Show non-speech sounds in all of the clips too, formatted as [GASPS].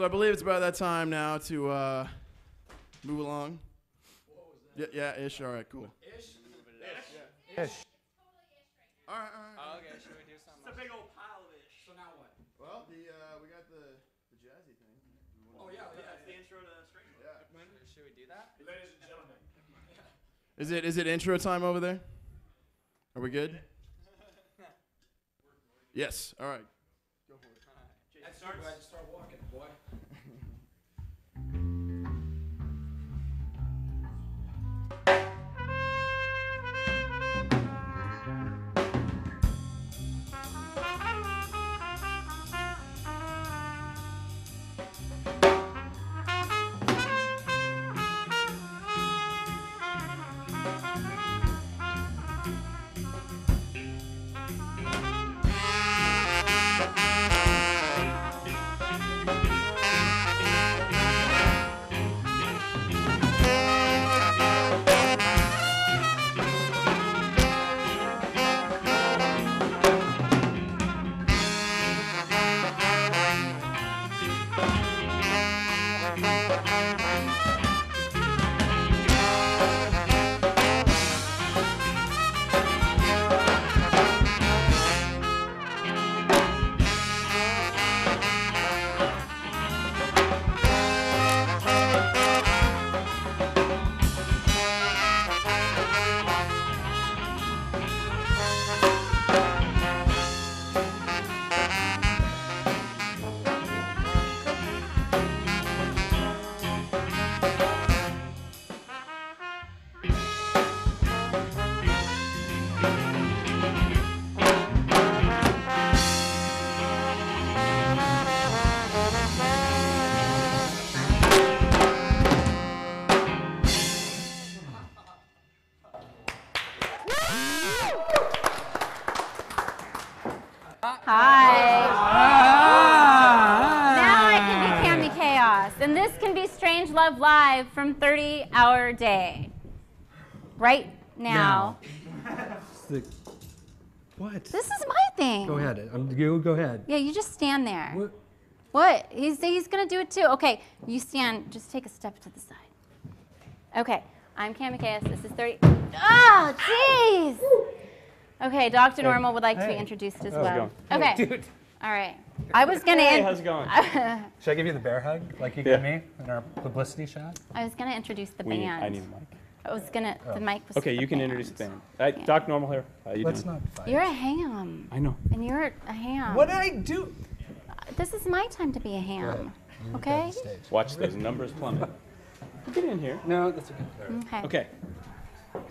So I believe it's about that time now to uh, move along. Yeah, yeah, ish. All right, cool. Ish. Ish. All right, all right. Oh, okay, should we do something? It's a big old pile of ish. So now what? Well, the uh, we got the the jazzy thing. Oh yeah, yeah. It's the intro to Straight. Yeah. Should we do that? Ladies and gentlemen. Is it is it intro time over there? Are we good? [LAUGHS] Yes. All right. It starts. start walking, boy. The- What? This is my thing. Go ahead. Um, you go ahead. Yeah, you just stand there. What? What? He's, he's gonna do it too. Okay, you stand, just take a step to the side. Okay, I'm Cami Kaos. This is 30. Oh, jeez! Okay, Dr. Normal would like to be introduced as well. going? Okay. Dude. All right. I was gonna. Hey, how's it going? [LAUGHS] Should I give you the bear hug like you Yeah. gave me in our publicity shot? I was gonna introduce the We need, band. I need a mic. I was gonna. The oh. mic was. Okay, for you can band. introduce the band. Right, Yeah. Doc Normal here. How you Let's doing? not fight. You're a ham, I know. and you're a ham. What did I do? Uh, this is my time to be a ham. Okay. Watch those numbers plummet. Get in here. No, that's okay. Okay. Okay.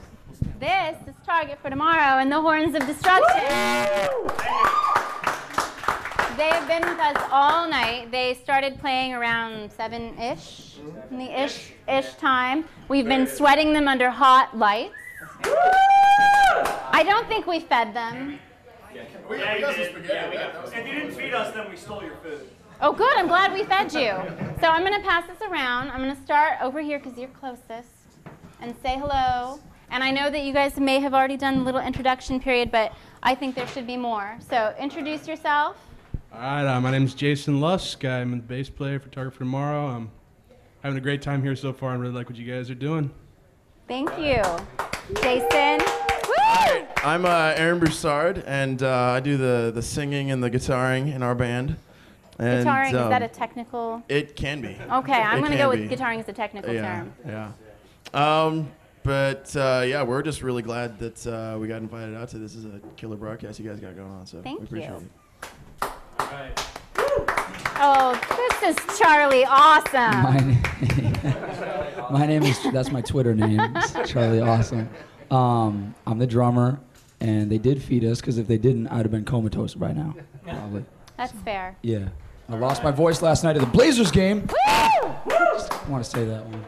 This is Target for tomorrow and the Horns of Destruction. They have been with us all night. They started playing around seven-ish, in the ish-ish time. We've been sweating them under hot lights. I don't think we fed them. Yeah, you did. Yeah, we got If you didn't feed us, then we stole your food. Oh, good. I'm glad we fed you. So I'm going to pass this around. I'm going to start over here because you're closest and say hello. And I know that you guys may have already done a little introduction period, but I think there should be more. So introduce yourself. All right, uh, my name is Jason Lusk. I'm a bass player photographer for Tomorrow. I'm having a great time here so far and really like what you guys are doing. Thank you. Jason. Woo! I'm uh, Aaron Broussard, and uh, I do the the singing and the guitaring in our band. And, Guitaring, is that um, a technical? It can be. Okay, I'm going to can go with guitaring as a technical Yeah, term. yeah. Um, but uh, yeah, we're just really glad that uh, we got invited out to this. This is a killer broadcast you guys got going on. So Thank we appreciate you. it. Oh, this is Charlie Awesome. My, na- [LAUGHS] my name is that's my Twitter name, it's Charlie Awesome. Um, I'm the drummer, and they did feed us because if they didn't, I'd have been comatose by now, probably. That's fair. Yeah, I lost my voice last night at the Blazers game. Woo! I want to say that one.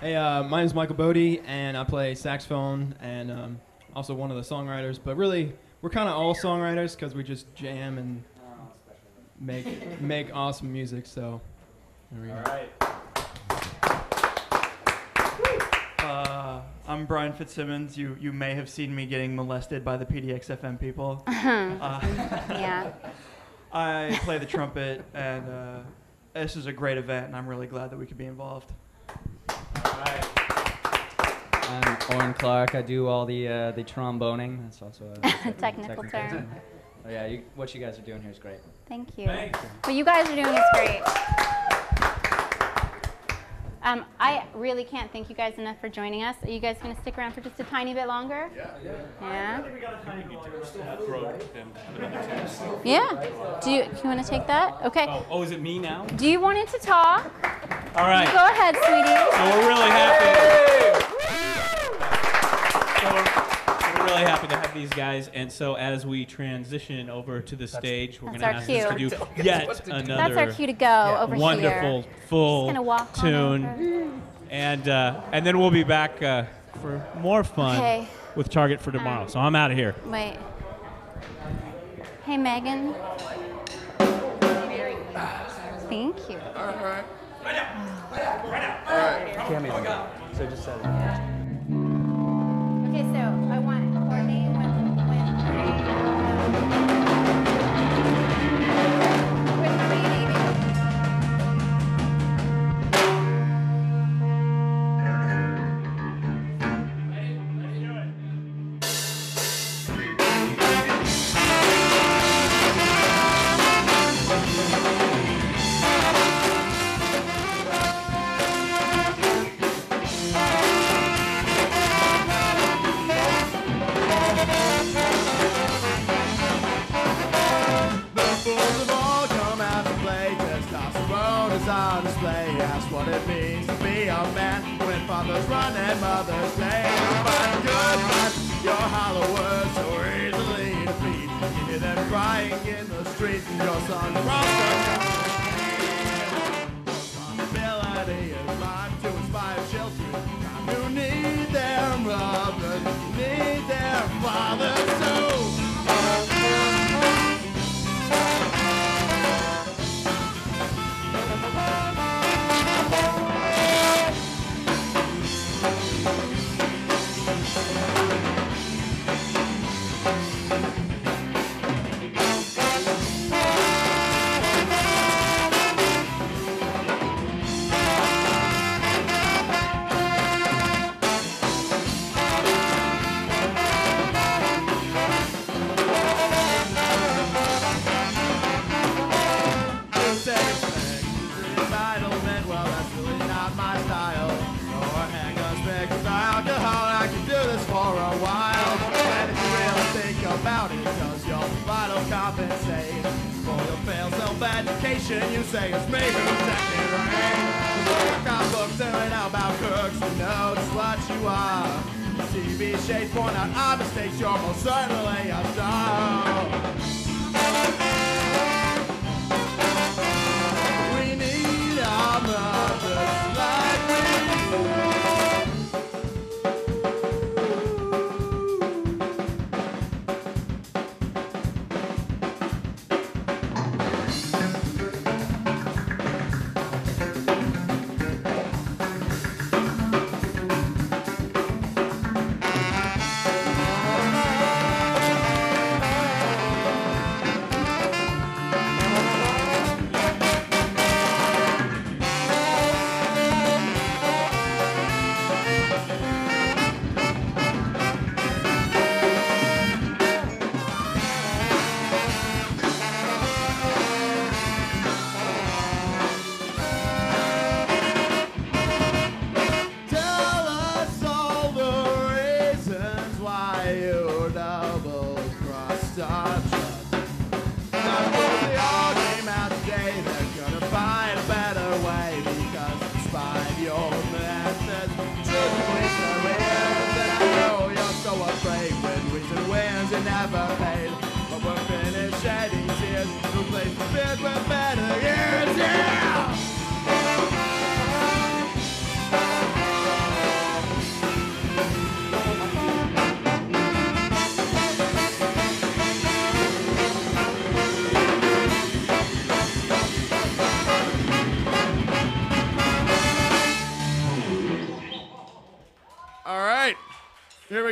Hey, uh, my name's Michael Bodie, and I play saxophone and um, also one of the songwriters. But really, we're kind of all songwriters because we just jam and make make awesome music. So, there we go. Uh, I'm Brian Fitzsimmons. You you may have seen me getting molested by the PDXFM people. [LAUGHS] Uh, Yeah. [LAUGHS] I play the trumpet, and uh, this is a great event, and I'm really glad that we could be involved. I'm Oren Clark. I do all the uh, the tromboning. That's also a [LAUGHS] Technical term. Oh yeah, you, what you guys are doing here is great. Thank you. What you guys are doing is great. Um, I really can't thank you guys enough for joining us. Are you guys going to stick around for just a tiny bit longer? Yeah. Yeah. Yeah. Do you, do you want to take that? Okay. Oh, oh, is it me now? Do you want it to talk? All right. You go ahead, sweetie. So we're really happy. So we're, we're really happy to have these guys, and so as we transition over to the stage, we're going to our ask us to cue. do Tell yet to do. another That's our cue to go over here. wonderful Just full walk tune, and uh, and then we'll be back uh, for more fun Okay. with Target for tomorrow. so I'm out of here. Wait. Hey, Meagan. Thank you. Cami. So just said. Okay, so I want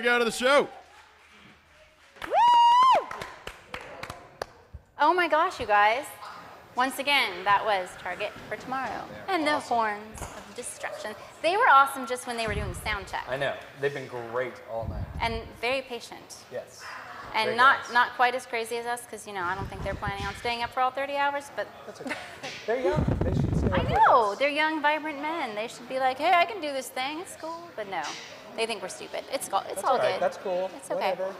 go to the show. Oh my gosh, you guys. Once again, that was Target for Tomorrow. and the horns of destruction. They were awesome just when they were doing sound check. I know. They've been great all night. And very patient. Yes. And not not quite as crazy as us, because you know I don't think they're planning on staying up for all 30 hours. But They're young. They should stay [LAUGHS] I know they're young, vibrant men. They should be like, hey, I can do this thing. It's cool. But no, they think we're stupid. It's go- it's That's all all right. good. That's cool. It's okay. Whatever.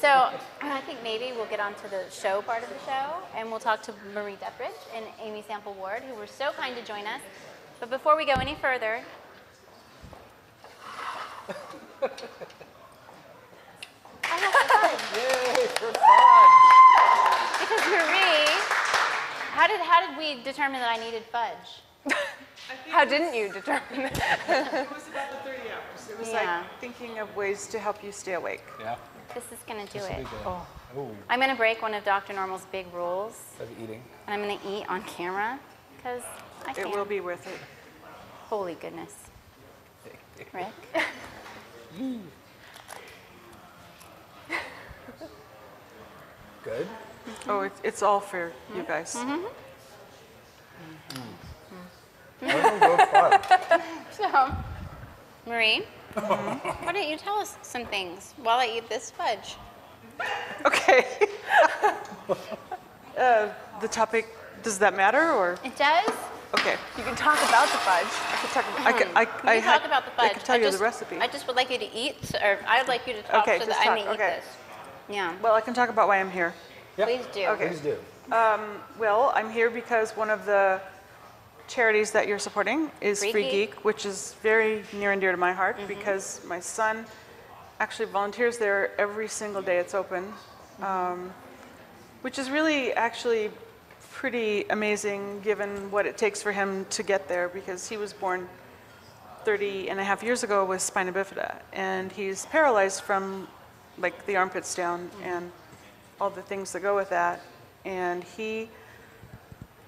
So I think maybe we'll get on to the show part of the show, and we'll talk to Marie Deatherage and Amy Sample Ward, who were so kind to join us. But before we go any further, [LAUGHS] Yay for fudge! because Marie, how did how did we determine that I needed fudge? [LAUGHS] How didn't you determine that? [LAUGHS] It was about the 30 hours. It was Yeah. like thinking of ways to help you stay awake. Yeah. This is gonna do This it. Oh. Ooh. I'm gonna break one of Dr. Normal's big rules, Of eating. and I'm gonna eat on camera because I can. It will be worth it. Holy goodness, Rick. [LAUGHS] Good. Oh, it's, it's all for you guys. Mm-hmm. mm-hmm. mm-hmm. mm-hmm. [LAUGHS] So, Marie, why don't you tell us some things while I eat this fudge? Okay. [LAUGHS] uh, the topic, does that matter or? It does. Okay. You can talk about the fudge. I could talk, I could, Hmm. I, We I can had- talk about the fudge. I could tell I you just, the recipe. I just would like you to eat, or I'd like you to talk Okay, so just that I talk, may okay. eat this. Yeah. Well, I can talk about why I'm here. Please do. Okay. Please do. Um, well, I'm here because one of the charities that you're supporting is Free Free, Geek. Geek. which is very near and dear to my heart Mm-hmm. because my son actually volunteers there every single day it's open, um, which is really actually pretty amazing given what it takes for him to get there because he was born 30 and a half years ago with spina bifida and he's paralyzed from like the armpits down and all the things that go with that and he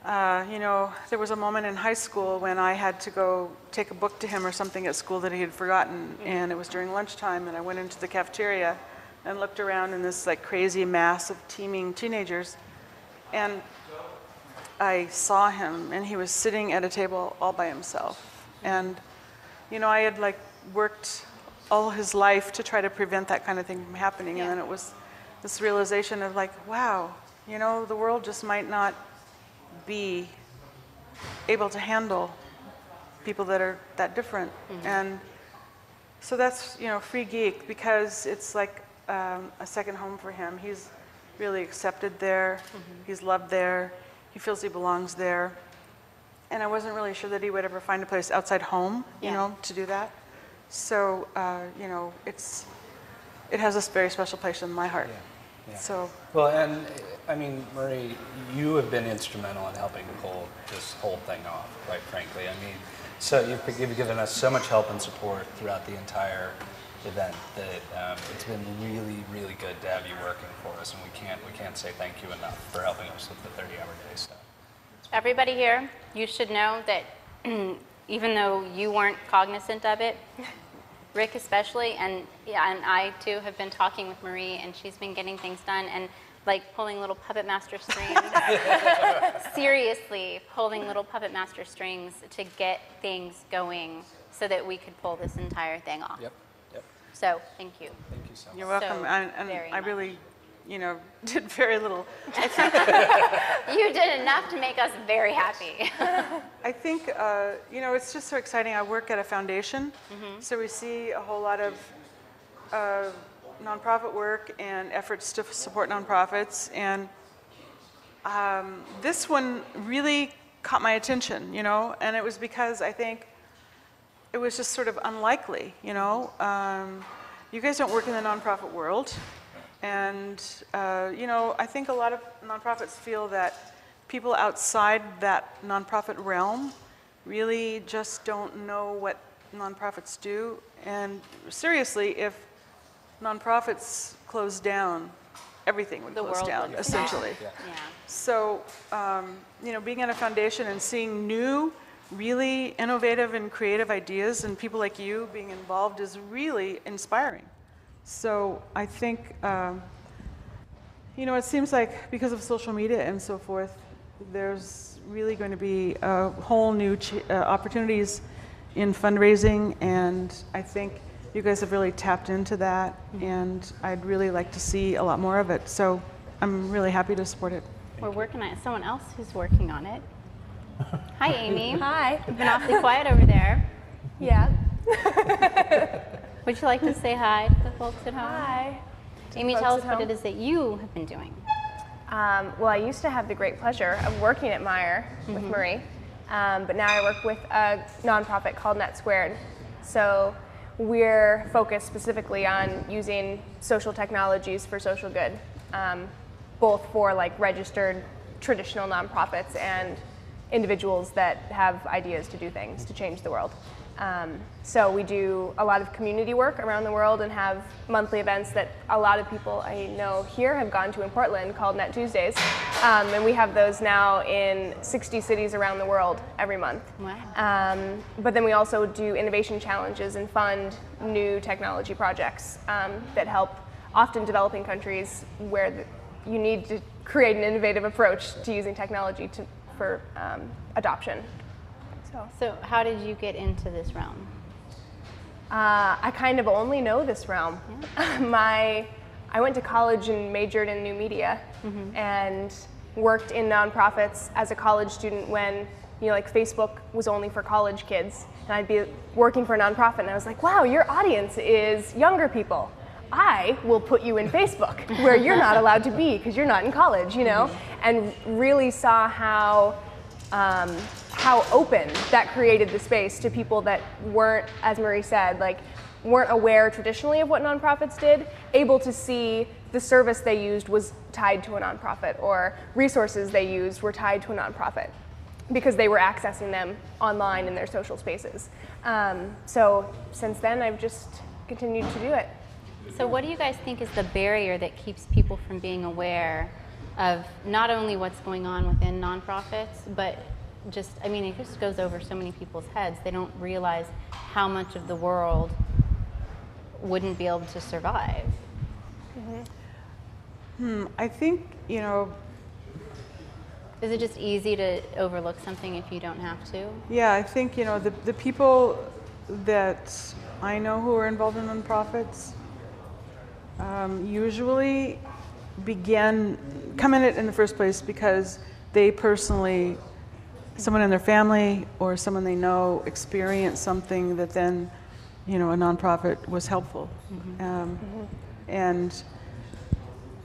uh, you know there was a moment in high school when i had to go take a book to him or something at school that he had forgotten and it was during lunchtime and i went into the cafeteria and looked around in this like crazy mass of teeming teenagers and I saw him, and he was sitting at a table all by himself. And, you know, I had like worked all his life to try to prevent that kind of thing from happening. And then it was this realization of like, wow, you know, the world just might not be able to handle people that are that different. And so that's, you know, Free Geek because it's like um, a second home for him. He's really accepted there, he's loved there, he feels he belongs there. And I wasn't really sure that he would ever find a place outside home, you Yeah. know, to do that. So, uh, you know, it's, it has a very special place in my heart. Yeah. So, Well, and I mean, Marie, you have been instrumental in helping pull this whole thing off, quite frankly. I mean, so you've, you've given us so much help and support throughout the entire event that um, it's been really, really good to have you working for us, and we can't we can't say thank you enough for helping us with the 30-hour day stuff. Everybody here, you should know that [CLEARS THROAT] even though you weren't cognizant of it, Rick especially, and yeah, and I too have been talking with Marie, and she's been getting things done, and like pulling little puppet master strings. [LAUGHS] Seriously, pulling little puppet master strings to get things going, so that we could pull this entire thing off. Yep. Yep. So thank you. Thank you so much. you're welcome. So and and very I much. really, you know, [LAUGHS] did very little. [LAUGHS] You did enough to make us very happy. [LAUGHS] I think, uh, you know, it's just so exciting. I work at a foundation, Mm-hmm. so we see a whole lot of uh, nonprofit work and efforts to support nonprofits. And um, this one really caught my attention, you know, and it was because I think it was just sort of unlikely, you know. Um, you guys don't work in the nonprofit world. And, uh, you know, I think a lot of nonprofits feel that people outside that nonprofit realm really just don't know what nonprofits do. And seriously, if nonprofits closed down, everything would The close down, would essentially. Yeah. So, um, you know, being at a foundation and seeing new, really innovative and creative ideas and people like you being involved is really inspiring. So I think, um, You know, it seems like because of social media and so forth, there's really going to be a whole new ch- uh, opportunities in fundraising, and I think you guys have really tapped into that, and I'd really like to see a lot more of it. So I'm really happy to support it. We're working on it. Someone else who's working on it. [LAUGHS] Hi, Amy. Hi. You've been awfully quiet over there. Yeah. [LAUGHS] Would you like to say hi to the folks at home? Hi. Amy, tell us at what home. it is that you have been doing. Um, well, I used to have the great pleasure of working at Meyer with Mhm. Marie, um, but now I work with a nonprofit called NetSquared. So we're focused specifically on using social technologies for social good, um, both for like registered traditional nonprofits and individuals that have ideas to do things to change the world. Um, so we do a lot of community work around the world and have monthly events that a lot of people I know here have gone to in Portland called Net Tuesdays. Um, and we have those now in 60 cities around the world every month. Wow. Um, but then we also do innovation challenges and fund new technology projects um, that help often developing countries where the, you need to create an innovative approach to using technology to, for um, adoption. So. So, how did you get into this realm? Uh, I kind of only know this realm. [LAUGHS] My, I went to college and majored in new media, and worked in nonprofits as a college student when you know like Facebook was only for college kids, and I'd be working for a nonprofit, and I was like, wow, your audience is younger people. I will put you in Facebook [LAUGHS] where you're not allowed to be because you're not in college, you know, and really saw how um, how open that created the space to people that weren't, as Marie said, like weren't aware traditionally of what nonprofits did, able to see the service they used was tied to a nonprofit or resources they used were tied to a nonprofit because they were accessing them online in their social spaces. Um, so since then, I've just continued to do it. So, what do you guys think is the barrier that keeps people from being aware of not only what's going on within nonprofits, but just, I mean, it just goes over so many people's heads. They don't realize how much of the world wouldn't be able to survive. Hmm, I think, you know, Is it just easy to overlook something if you don't have to? Yeah, I think, you know, the, the people that I know who are involved in nonprofits um, usually begin, come in it in the first place because they personally, someone in their family or someone they know experienced something that then, you know, a nonprofit was helpful. Um, And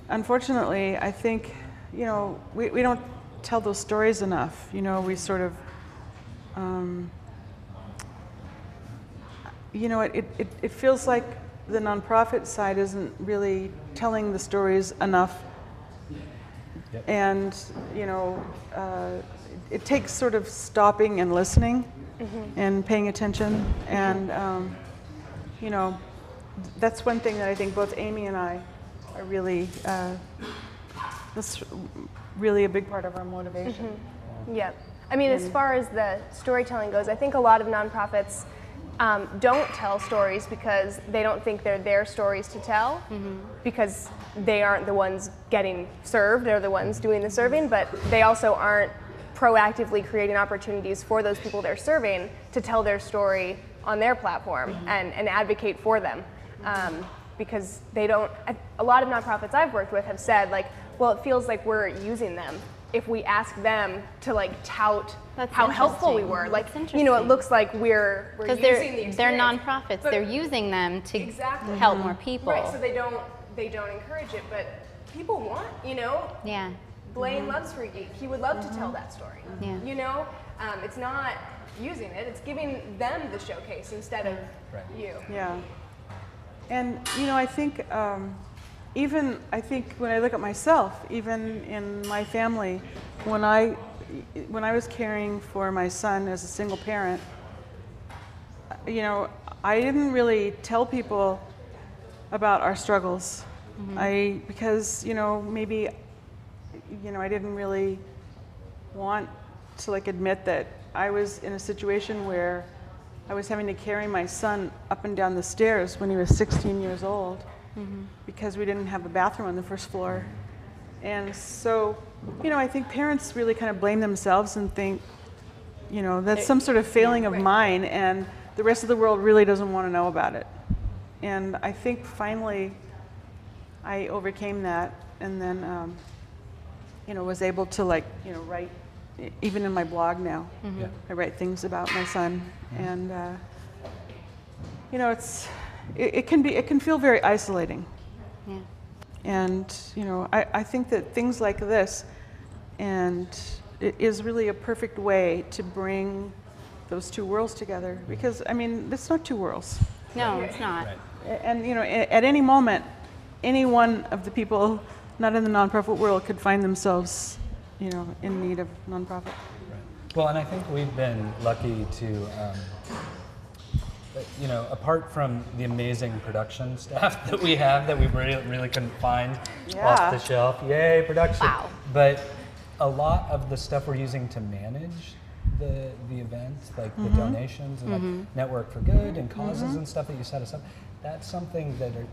unfortunately, I think, you know, we, we don't tell those stories enough. You know, we sort of, um, you know, it, it, it feels like the nonprofit side isn't really telling the stories enough. And, you know, uh, it takes sort of stopping and listening Mhm. and paying attention. And, um, you know, that's one thing that I think both Amy and I are really, uh, that's really a big part of our motivation. Yep. I mean, as far as the storytelling goes, I think a lot of nonprofits um, don't tell stories because they don't think they're their stories to tell because they aren't the ones getting served, they're the ones doing the serving, but they also aren't proactively creating opportunities for those people they're serving to tell their story on their platform and, and advocate for them. Um, because they don't, a lot of nonprofits I've worked with have said, like, well, it feels like we're using them if we ask them to like tout That's how helpful we were. Like, you know, it looks like we're, we're Because using they're, the they're nonprofits, But- they're using them to Exactly. help more people. Right, so they don't, they don't encourage it, but people want, you know, yeah. Blaine Mhm. loves Free Geek. He would love to tell that story. Yeah. You know, um, it's not using it; it's giving them the showcase instead of you. Yeah. And, you know, I think, um, even, I think when I look at myself, even in my family, when I, when I was caring for my son as a single parent, you know, I didn't really tell people about our struggles. Mm-hmm. I, because, you know, maybe, you know, I didn't really want to like admit that I was in a situation where I was having to carry my son up and down the stairs when he was 16 years old Mhm. because we didn't have a bathroom on the first floor. And so, you know, I think parents really kind of blame themselves and think, you know, that's some sort of failing of mine, and the rest of the world really doesn't want to know about it. And I think finally I overcame that and then, um, you know, was able to, like, you know, write, e- even in my blog now, Mhm. Yeah. I write things about my son. And, uh, you know, it's, it, it can be, it can feel very isolating. Yeah. And, you know, I, I think that things like this and it is really a perfect way to bring those two worlds together because, I mean, it's not two worlds. No, it's not. A- And, you know, at any moment, any one of the people not in the nonprofit world could find themselves, you know, in need of nonprofit. Right. Well, and I think we've been lucky to, um, you know, apart from the amazing production staff [LAUGHS] that we have that we really, really couldn't find off the shelf. Yay, production! Wow. But a lot of the stuff we're using to manage the the event, like Mhm. the donations and Mhm. like Network for Good and causes Mhm. and stuff that you set us up, that's something that are,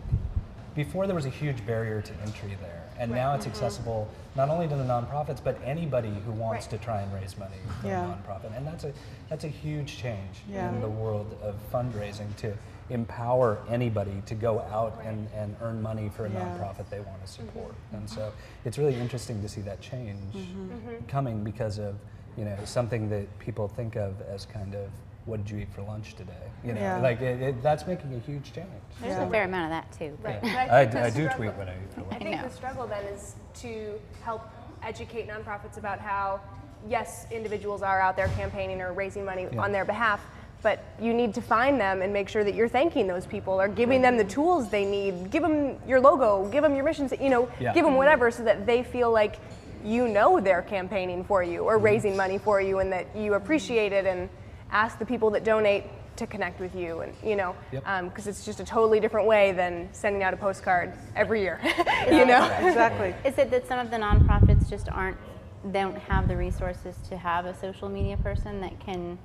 before there was a huge barrier to entry there, and now it's Mhm. accessible not only to the nonprofits but anybody who wants Right. to try and raise money for Yeah. a nonprofit, and that's a that's a huge change Yeah. in the world of fundraising to empower anybody to go out and, and earn money for a Yeah. nonprofit they want to support, and so it's really interesting to see that change Mhm. Mhm. coming because of you know something that people think of as kind of what did you eat for lunch today? You know, Yeah. like it, it, that's making a huge change. There's Yeah. a fair amount of that too. Right. But But I, think I do struggle- tweet when I eat for lunch. I think know. the struggle then is to help educate nonprofits about how, yes, individuals are out there campaigning or raising money Yeah. on their behalf, but you need to find them and make sure that you're thanking those people or giving them the tools they need. Give them your logo, give them your mission, you know, Yeah. give them whatever so that they feel like you know they're campaigning for you or mm-hmm. raising money for you and that you appreciate it and ask the people that donate to connect with you and you know Yep. because it's just a totally different way than sending out a postcard every year [LAUGHS] you know Exactly. [LAUGHS] Is it that some of the nonprofits just aren't, they don't have the resources to have a social media person that can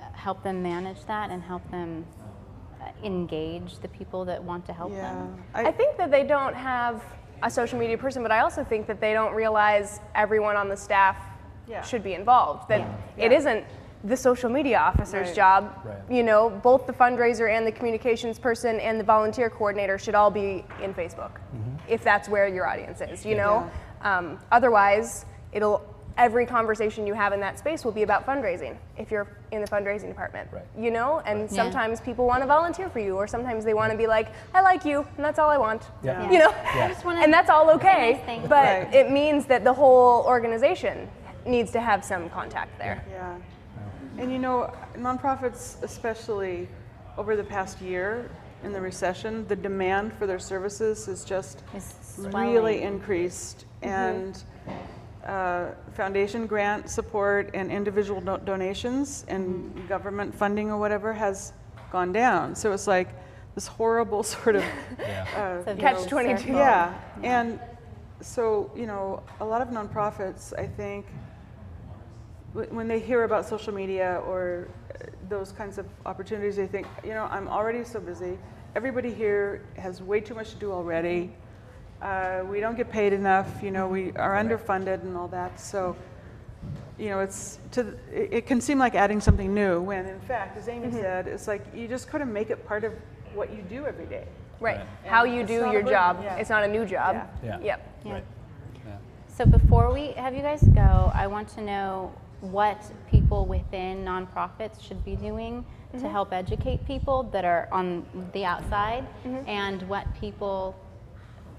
uh, help them manage that and help them uh, engage the people that want to help Yeah. them? I think that they don't have a social media person, but I also think that they don't realize everyone on the staff Yeah. should be involved. That it Yeah. isn't the social media officer's Right. job. Right. You know, both the fundraiser and the communications person and the volunteer coordinator should all be in Facebook, if that's where your audience is. You know, um, otherwise it'll. Every conversation you have in that space will be about fundraising if you're in the fundraising department. Right. You know, and Yeah. sometimes people want to volunteer for you, or sometimes they want to be like, I like you, and that's all I want. Yeah. You know, Yeah. and that's all okay. Nice. But Right. it means that the whole organization needs to have some contact there. Yeah. And you know, nonprofits, especially over the past year in the recession, the demand for their services has just It's really swelling. increased. And uh, foundation grant support and individual do- donations and government funding or whatever has gone down. So it's like this horrible [LAUGHS] sort of Yeah. uh, It's a you Catch know, 22. Yeah. And so, you know, a lot of nonprofits, I think, wh- when they hear about social media or uh, those kinds of opportunities, they think, you know, I'm already so busy. Everybody here has way too much to do already. Uh, we don't get paid enough. You know, we are underfunded and all that. So, you know, it's to it, it can seem like adding something new when, in fact, as Amy said, it's like you just kind of make it part of what you do every day. Right. Right. How you do your burden, job. yeah. It's not a new job. Yeah. Yep. Yeah. Right. Yeah. So before we have you guys go, I want to know what people within nonprofits should be doing to help educate people that are on the outside and what people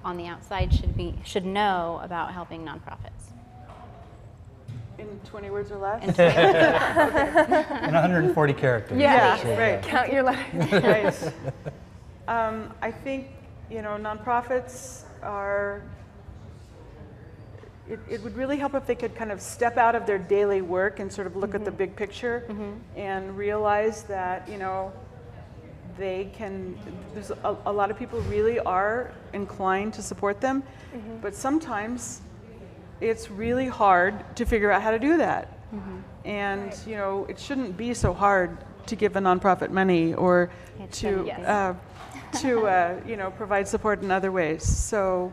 on the outside should be should know about helping nonprofits. In 20 words or less. [LAUGHS] [LAUGHS] And so- In 140 characters. Yeah, Sure. right. Count your letters. right. [LAUGHS] Um, I think, you know, nonprofits are, it, it would really help if they could kind of step out of their daily work and sort of look at the big picture and realize that, you know, they can, there's a, a lot of people really are inclined to support them, but sometimes it's really hard to figure out how to do that. And, you know, it shouldn't be so hard to give a nonprofit money or It to, shouldn't uh, [LAUGHS] to, uh, you know, provide support in other ways. So,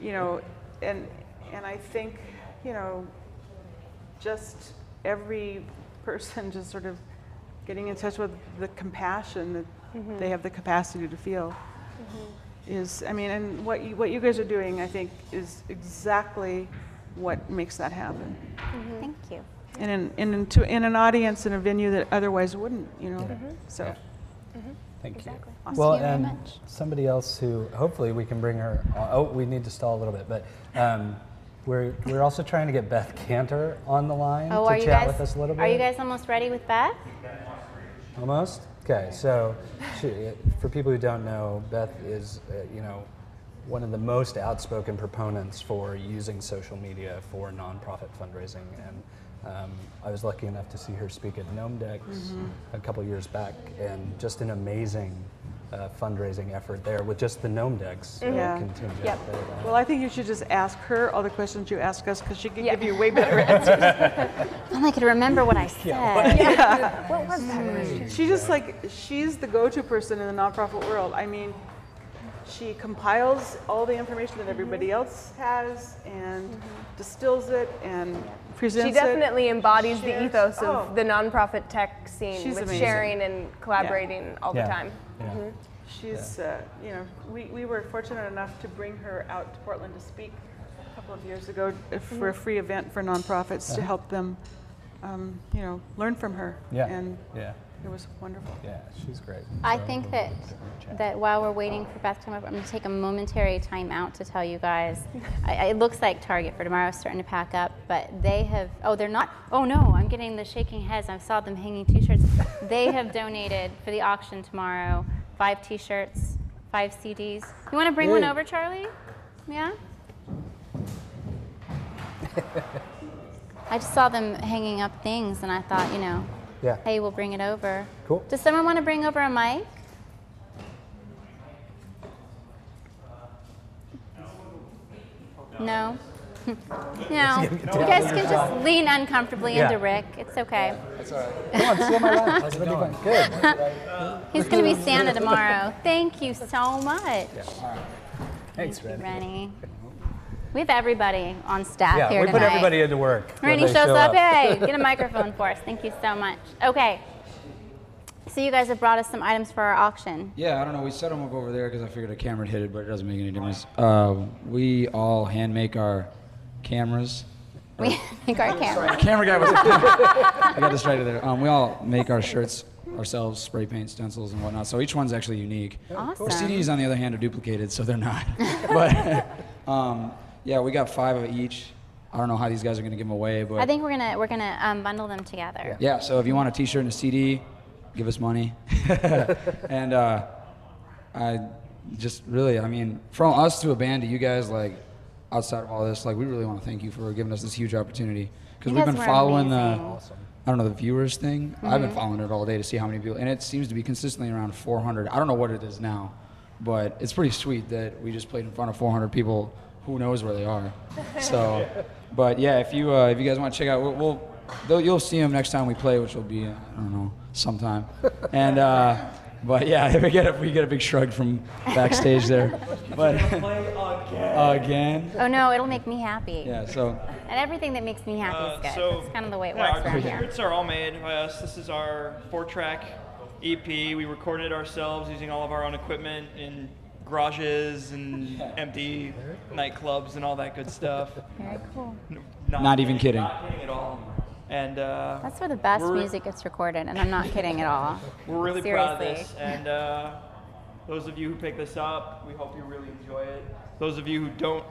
you know, and and I think, you know, just every person [LAUGHS] just sort of getting in touch with the compassion that Mhm. they have the capacity to feel Mhm. is, I mean, and what you, what you guys are doing, I think, is exactly what makes that happen. Thank you. And in, in, in, to, in an audience in a venue that otherwise wouldn't, you know. So, Thank you. Awesome. Well, Thank you and much. somebody else who hopefully we can bring her. On. Oh, we need to stall a little bit, but um, we're we're also trying to get Beth Kanter on the line Oh, to chat guys? with us a little bit. Are you guys almost ready with Beth? Almost. Okay, so she, for people who don't know, Beth is, uh, you know, one of the most outspoken proponents for using social media for nonprofit fundraising, and um, I was lucky enough to see her speak at Gnomedex Mhm. a couple years back, and just an amazing uh, fundraising effort there with just the Gnomedex uh, Yeah. contingent. Yep. that, uh, Well, I think you should just ask her all the questions you ask us because she can give you way better [LAUGHS] answers. Well, I can remember what I said. Yeah. [LAUGHS] What was that Mm. question? She just like she's the go-to person in the nonprofit world. I mean, she compiles all the information that everybody else has and distills it and presents it. She definitely it. embodies the shares- ethos of oh. the nonprofit tech scene She's with amazing. sharing and collaborating all Yeah. the time. Yeah. Mhm. She's, uh, you know, we, we were fortunate enough to bring her out to Portland to speak a couple of years ago uh, for a free event for nonprofits to help them, um, you know, learn from her. Yeah. And Yeah. It was wonderful. Yeah, she's great. I So think that get to her chat. that while we're waiting for Beth to come up, I'm going to take a momentary time out to tell you guys. [LAUGHS] I, it looks like Target for tomorrow is starting to pack up, but they have. Oh, they're not. Oh no, I'm getting the shaking heads. I saw them hanging T-shirts. they have [LAUGHS] donated for the auction tomorrow five T-shirts, five CDs. You want to bring one over, Charlie? Yeah. [LAUGHS] I just saw them hanging up things, and I thought, you know, Yeah. hey, we'll bring it over. Cool. Does someone want to bring over a mic? No. [LAUGHS] no. You guys can just lean uncomfortably Yeah. into Rick. It's okay. That's all right. Come on, sit on my lap. [LAUGHS] How's it going? Good. He's going to be Santa [LAUGHS] tomorrow. Thank you so much. Yeah. Thanks, Thank you, Renny. Renny. We have everybody on staff Yeah, here we tonight. put everybody into work. when Renny they shows show up. Hey, [LAUGHS] get a microphone for us. Thank you so much. Okay. So you guys have brought us some items for our auction. Yeah, I don't know. We set them up over there because I figured a camera would hit it, but it doesn't make any difference. Uh, we all hand make our cameras. We make our camera. The camera guy was. [LAUGHS] I got this distracted there. Um, we all make our shirts ourselves, spray paint, stencils, and whatnot. So each one's actually unique. Awesome. Our CDs, on the other hand, are duplicated, so they're not. [LAUGHS] but um, yeah, we got five of each. I don't know how these guys are gonna give them away, but I think we're gonna we're gonna um, bundle them together. yeah. So if you want a T-shirt and a CD, give us money. [LAUGHS] and uh, I just really, I mean, from us to a band to you guys, like outside of all this, like we really want to thank you for giving us this huge opportunity because You we've guys been were following amazing. the. I don't know the viewers thing. I've been Mhm. following it all day to see how many people, and it seems to be consistently around 400. I don't know what it is now, but it's pretty sweet that we just played in front of 400 people. Who knows where they are? So, but yeah, if you uh, if you guys want to check out, we'll, we'll you'll see them next time we play, which will be uh, I don't know sometime. And uh, but yeah, if [LAUGHS] we get a, we get a big shrug from backstage there. [LAUGHS] But again. Oh no, it'll make me happy. Yeah. So And everything that makes me happy Uh, is good. so- That's kind of the way it Yeah, works our around here. shirts are all made by us. This is our four-track EP. We recorded ourselves using all of our own equipment in garages and empty nightclubs and all that good stuff. Very cool. Not even kidding. Not kidding at all. And uh, That's where the best music gets recorded, and I'm not kidding at all. [LAUGHS] We're really Seriously. proud of this, and uh, those of you who pick this up, we hope you really enjoy it. Those of you who don't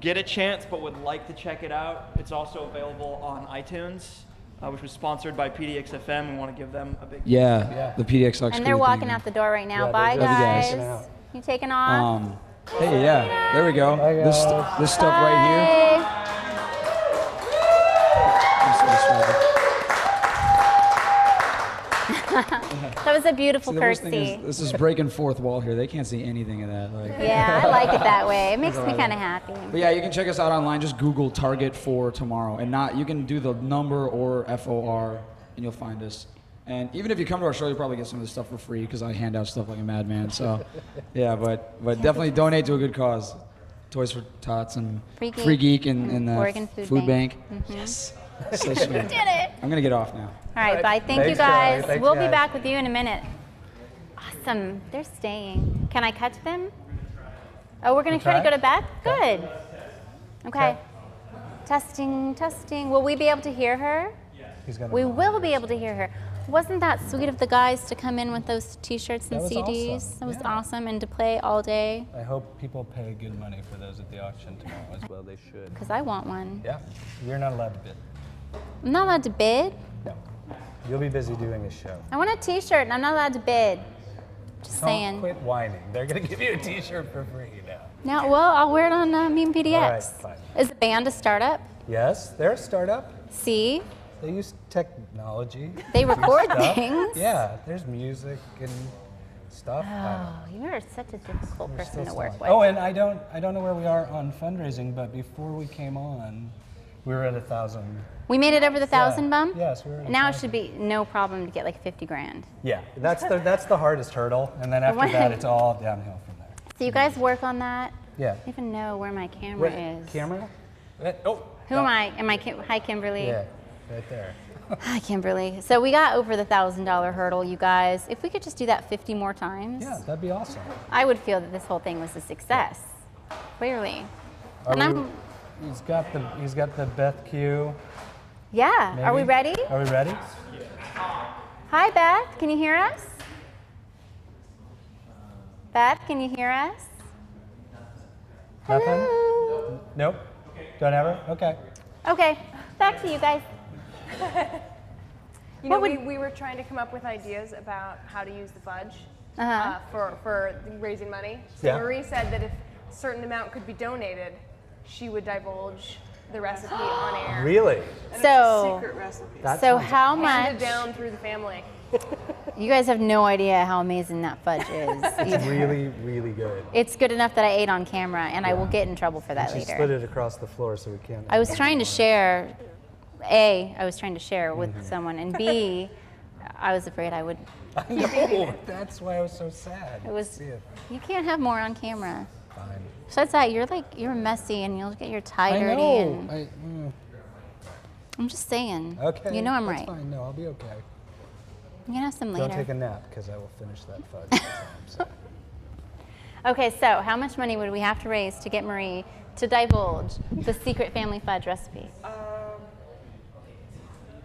get a chance but would like to check it out, it's also available on iTunes, uh, which was sponsored by PDXFM. We want to give them a big yeah, the PDX. And they're walking out the door right now. Bye, guys. Guys. You taking off? Um, hey, yeah, there we go. This this stuff right here. [LAUGHS] That was a beautiful See, the worst thing curtsy. is, this is breaking fourth wall here. They can't see anything of that. Like, yeah, I like it that way. It [LAUGHS] makes me kind of happy. But yeah, you can check us out online. Just Google Target for tomorrow, and not you can do the number or F O R, and you'll find us. And even if you come to our show, you'll probably get some of this stuff for free because I hand out stuff like a madman. So, [LAUGHS] yeah, but but definitely donate to a good cause. Toys for Tots and Free Geek. Free Geek and, and the Oregon Food Bank. Bank. Mhm. Yes. [LAUGHS] So You sweet. did it. I'm gonna get off now. All right, bye. Thank you Thanks, Charlie. guys. Thanks, we'll be back with you in a minute. Awesome. They're staying. Can I catch them? Oh, we're going to try to go to Beth? Good. Okay. Testing, testing. Will we be able to hear her? He's gonna We will be able to hear her. Wasn't that sweet of the guys to come in with those t-shirts and That CDs? awesome. That was Yeah. awesome and to play all day I hope people pay good money for those at the auction tomorrow as well. They should. because I want one. Yeah. You're not allowed to bid. I'm not allowed to bid. No. You'll be busy doing a show. I want a t-shirt and I'm not allowed to bid. Just Don't saying. quit whining. They're gonna [LAUGHS] give you a T-shirt for free now. Now, well, I'll wear it on uh, Meme PDX. All right, fine. Is the band a startup? Yes, they're a startup. See? They use technology. They [LAUGHS] record things. Yeah, there's music and stuff. Oh, you are such a difficult We're person to work with. Oh, and I don't, I don't know where we are on fundraising, but before we came on, we were at a thousand. we made it over the thousand Yeah. bump? Yes, we're at a Now it should be no problem to get like 50 grand. Yeah, that's the that's the hardest hurdle, and then [LAUGHS] after that, it's all downhill from there. So you guys work on that? Yeah. I don't even know where my camera Wait, is. Camera? Eh, Oh. Who am I? Am I? Kim- Hi, Kimberly. Yeah, right there. Ah, Hi, Kimberly. So we got over the thousand dollar hurdle, you guys. If we could just do that 50 more times, Yeah, that'd be awesome. I would feel that this whole thing was a success. Clearly. Are and we, I'm, he's got the he's got the Beth Q. yeah. Are we ready? Are we ready? Hi, Beth. Can you hear us? Beth, can you hear us? Nothing. Nope. Don't ever. Okay. Okay, back to you guys. [LAUGHS] You know, What we, would- we were trying to come up with ideas about how to use the fudge Uh-huh. uh, for, for raising money. So Yeah. Marie said that if a certain amount could be donated, she would divulge the recipe on [GASPS] air. Really? So, secret recipe. That so sounds how Handed much? down through the family. [LAUGHS] You guys have no idea how amazing that fudge is. [LAUGHS] It's really really good. It's good enough that I ate on camera, and I will get in trouble for that she later. split it across the floor so we can't. I was trying to share. A, I was trying to share with Mhm. someone, and B, [LAUGHS] I was afraid I would. I [LAUGHS] know. That's why I was so sad. It was. It. You can't have more on camera. Fine. Besides that, you're like you're messy, and you'll get your tie I dirty. know. And I, mm, I'm just saying. okay. You know I'm that's right. Fine. No, I'll be okay. You can have some later. Don't take a nap because I will finish that fudge. That's all I'm saying. Okay, so how much money would we have to raise to get Marie to divulge the secret family fudge recipe?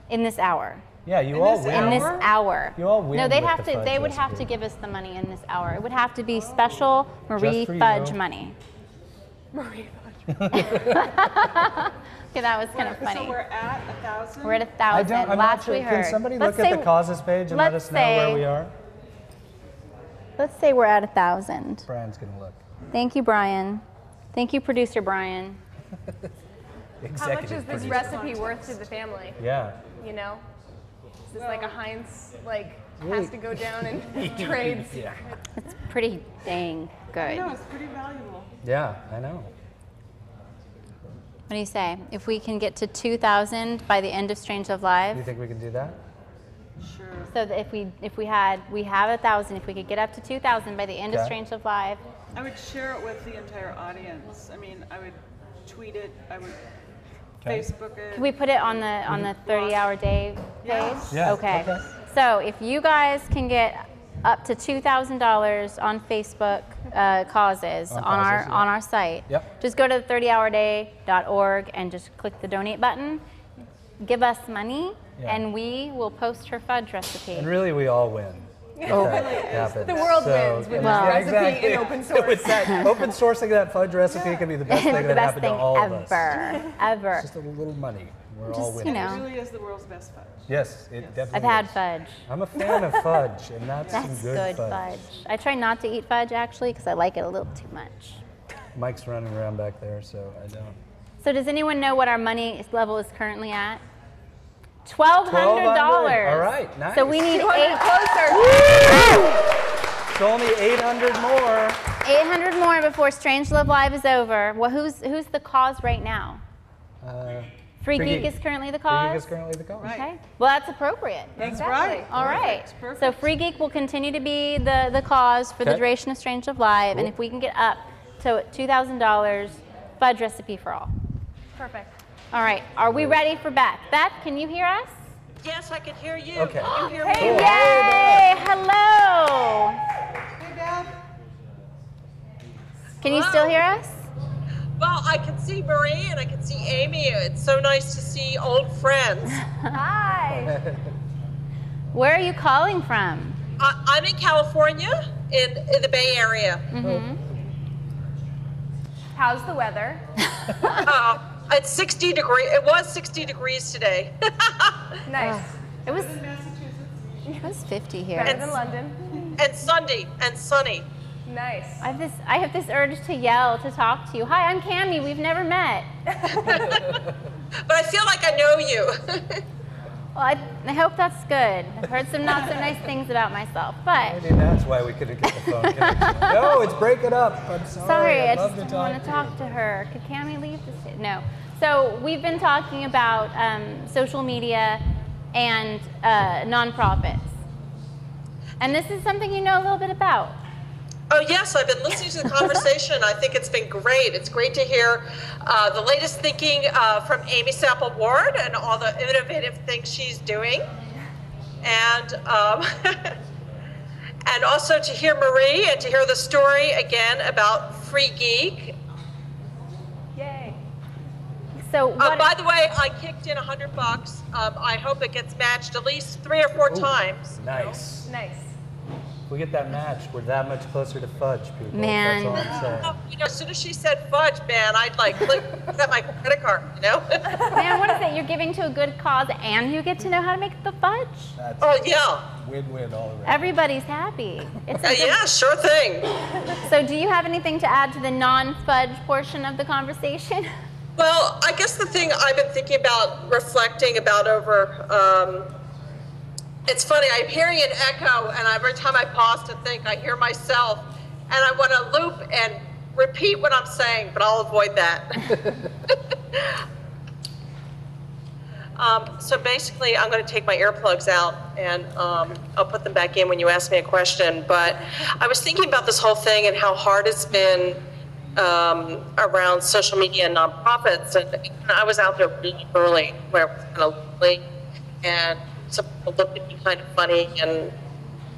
In this hour. Yeah, you all win. In this hour. You all win No, they'd have the to. They would have to give us the money in this hour. It would have to be special Marie for you. fudge money. [LAUGHS] Marie Fudge. [LAUGHS] Money. Okay, that was kind of funny. So we're at a thousand. We're at a I thousand. don't. I'm Last not sure. we heard. Can somebody Let's look at the causes page and let let's us know where we are? Let's say we're at a thousand. Brian's gonna look. Thank you, Brian. Thank you, producer Brian. [LAUGHS] How much Executive is this producer. recipe worth to the family? Yeah. You know? Is this like a Heinz, like, Wait. has to go down and [LAUGHS] [LAUGHS] trades? Yeah. It's pretty dang good. No, it's pretty valuable. Yeah, I know. What do you say? If we can get to 2,000 by the end of Strange Love Do Live, you think we can do that? Sure. so that if we if we had we have a thousand, if we could get up to 2,000 by the end of Strange Love Live, I would share it with the entire audience. I mean, I would tweet it. I would Okay. Facebook it. Can we put it on the on the 30 hour day page? Yes. Yeah, Okay. okay. So if you guys can get up to two thousand dollars on Facebook uh, causes On on, our yeah. on our site, Yep. just go to 30hourday.org and just click the donate button. Give us money, Yeah. and we will post her fudge recipe. And really, we all win. If Oh. Really. The world So, wins with yeah, this recipe in open source. [LAUGHS] With that, open sourcing that fudge recipe could be the best thing [LAUGHS] the that best happened thing to all of us. ever, [LAUGHS] ever. Just a little money. We're all Just, you know. It really is the world's best fudge. Yes, it definitely. I've had is. fudge. I'm a fan of fudge, and that's, That's some good, fudge. I try not to eat fudge actually because I like it a little too much. Mike's running around back there, so I don't. So does anyone know what our money level is currently at? Twelve hundred $1,200. All right, nice. So we need 200 eight closer. It's only 800 more. eight hundred more before Strange Love Live is over. Well, who's who's the cause right now? Uh, Free, Free Geek, Geek. is currently the cause. Free cause. Geek is currently the cause. Okay. Well, that's appropriate. That's Exactly. right. All right. Perfect, perfect. So Free Geek will continue to be the, the cause for the duration of Strange Love Live, and if we can get up to $2,000 fudge recipe for all. Perfect. All right, are we ready for Beth? Beth, can you hear us? Yes, I can hear you. Okay. Can you hear Hey, me? yay! Hello. Hey, Beth. Can you still hear us? Well, I can see Marie and I can see Amy. It's so nice to see old friends. [LAUGHS] Hi. [LAUGHS] Where are you calling from? I, I'm in California, in, in the Bay Area. Mm-hmm. How's the weather? uh, it's 60 degree. It was 60 degrees today. [LAUGHS] Nice. It was. It was 50 here. Better than London. and Sunday and sunny. Nice. I have this. I have this urge to yell to talk to you. Hi, I'm Cami. We've never met. [LAUGHS] But I feel like I know you. [LAUGHS] Well, I, I hope that's good. I've heard some not so nice things about myself, but Maybe that's why we couldn't get the phone connection. [LAUGHS] no, it's breaking up. I'm sorry. sorry, I I'd love just want to talk to her. Could Cami leave this? No. So we've been talking about um, social media and uh, nonprofits, and this is something you know a little bit about. Oh, yes, I've been listening to the conversation. I think it's been great. It's great to hear uh, the latest thinking uh, from Amy Sample Ward and all the innovative things she's doing. And, um, [LAUGHS] and also to hear Marie and to hear the story again about Free Geek. Yay. So, uh, by the way, I kicked in a 100 bucks. Um, I hope it gets matched at least three or four times. Nice. Nice. If we get that match, we're that much closer to fudge, people. Man. That's all I'm saying. Oh, you know, as soon as she said fudge, man, I'd like click at my credit card, you know? [LAUGHS] Man, what is it? You're giving to a good cause, and you get to know how to make the fudge. oh, yeah. Win-win all around. Everybody's happy. It's Uh, good- yeah, sure thing. [LAUGHS] So, do you have anything to add to the non-fudge portion of the conversation? [LAUGHS] Well, I guess the thing I've been thinking about, reflecting about over, um, it's funny, I'm hearing an echo, and every time I pause to think, I hear myself, and I want to loop and repeat what I'm saying, but I'll avoid that. [LAUGHS] um, so basically, I'm going to take my earplugs out and um, I'll put them back in when you ask me a question. But I was thinking about this whole thing and how hard it's been um, around social media and nonprofits. And I was out there really early where it was kind of and some people looked at me kind of funny, and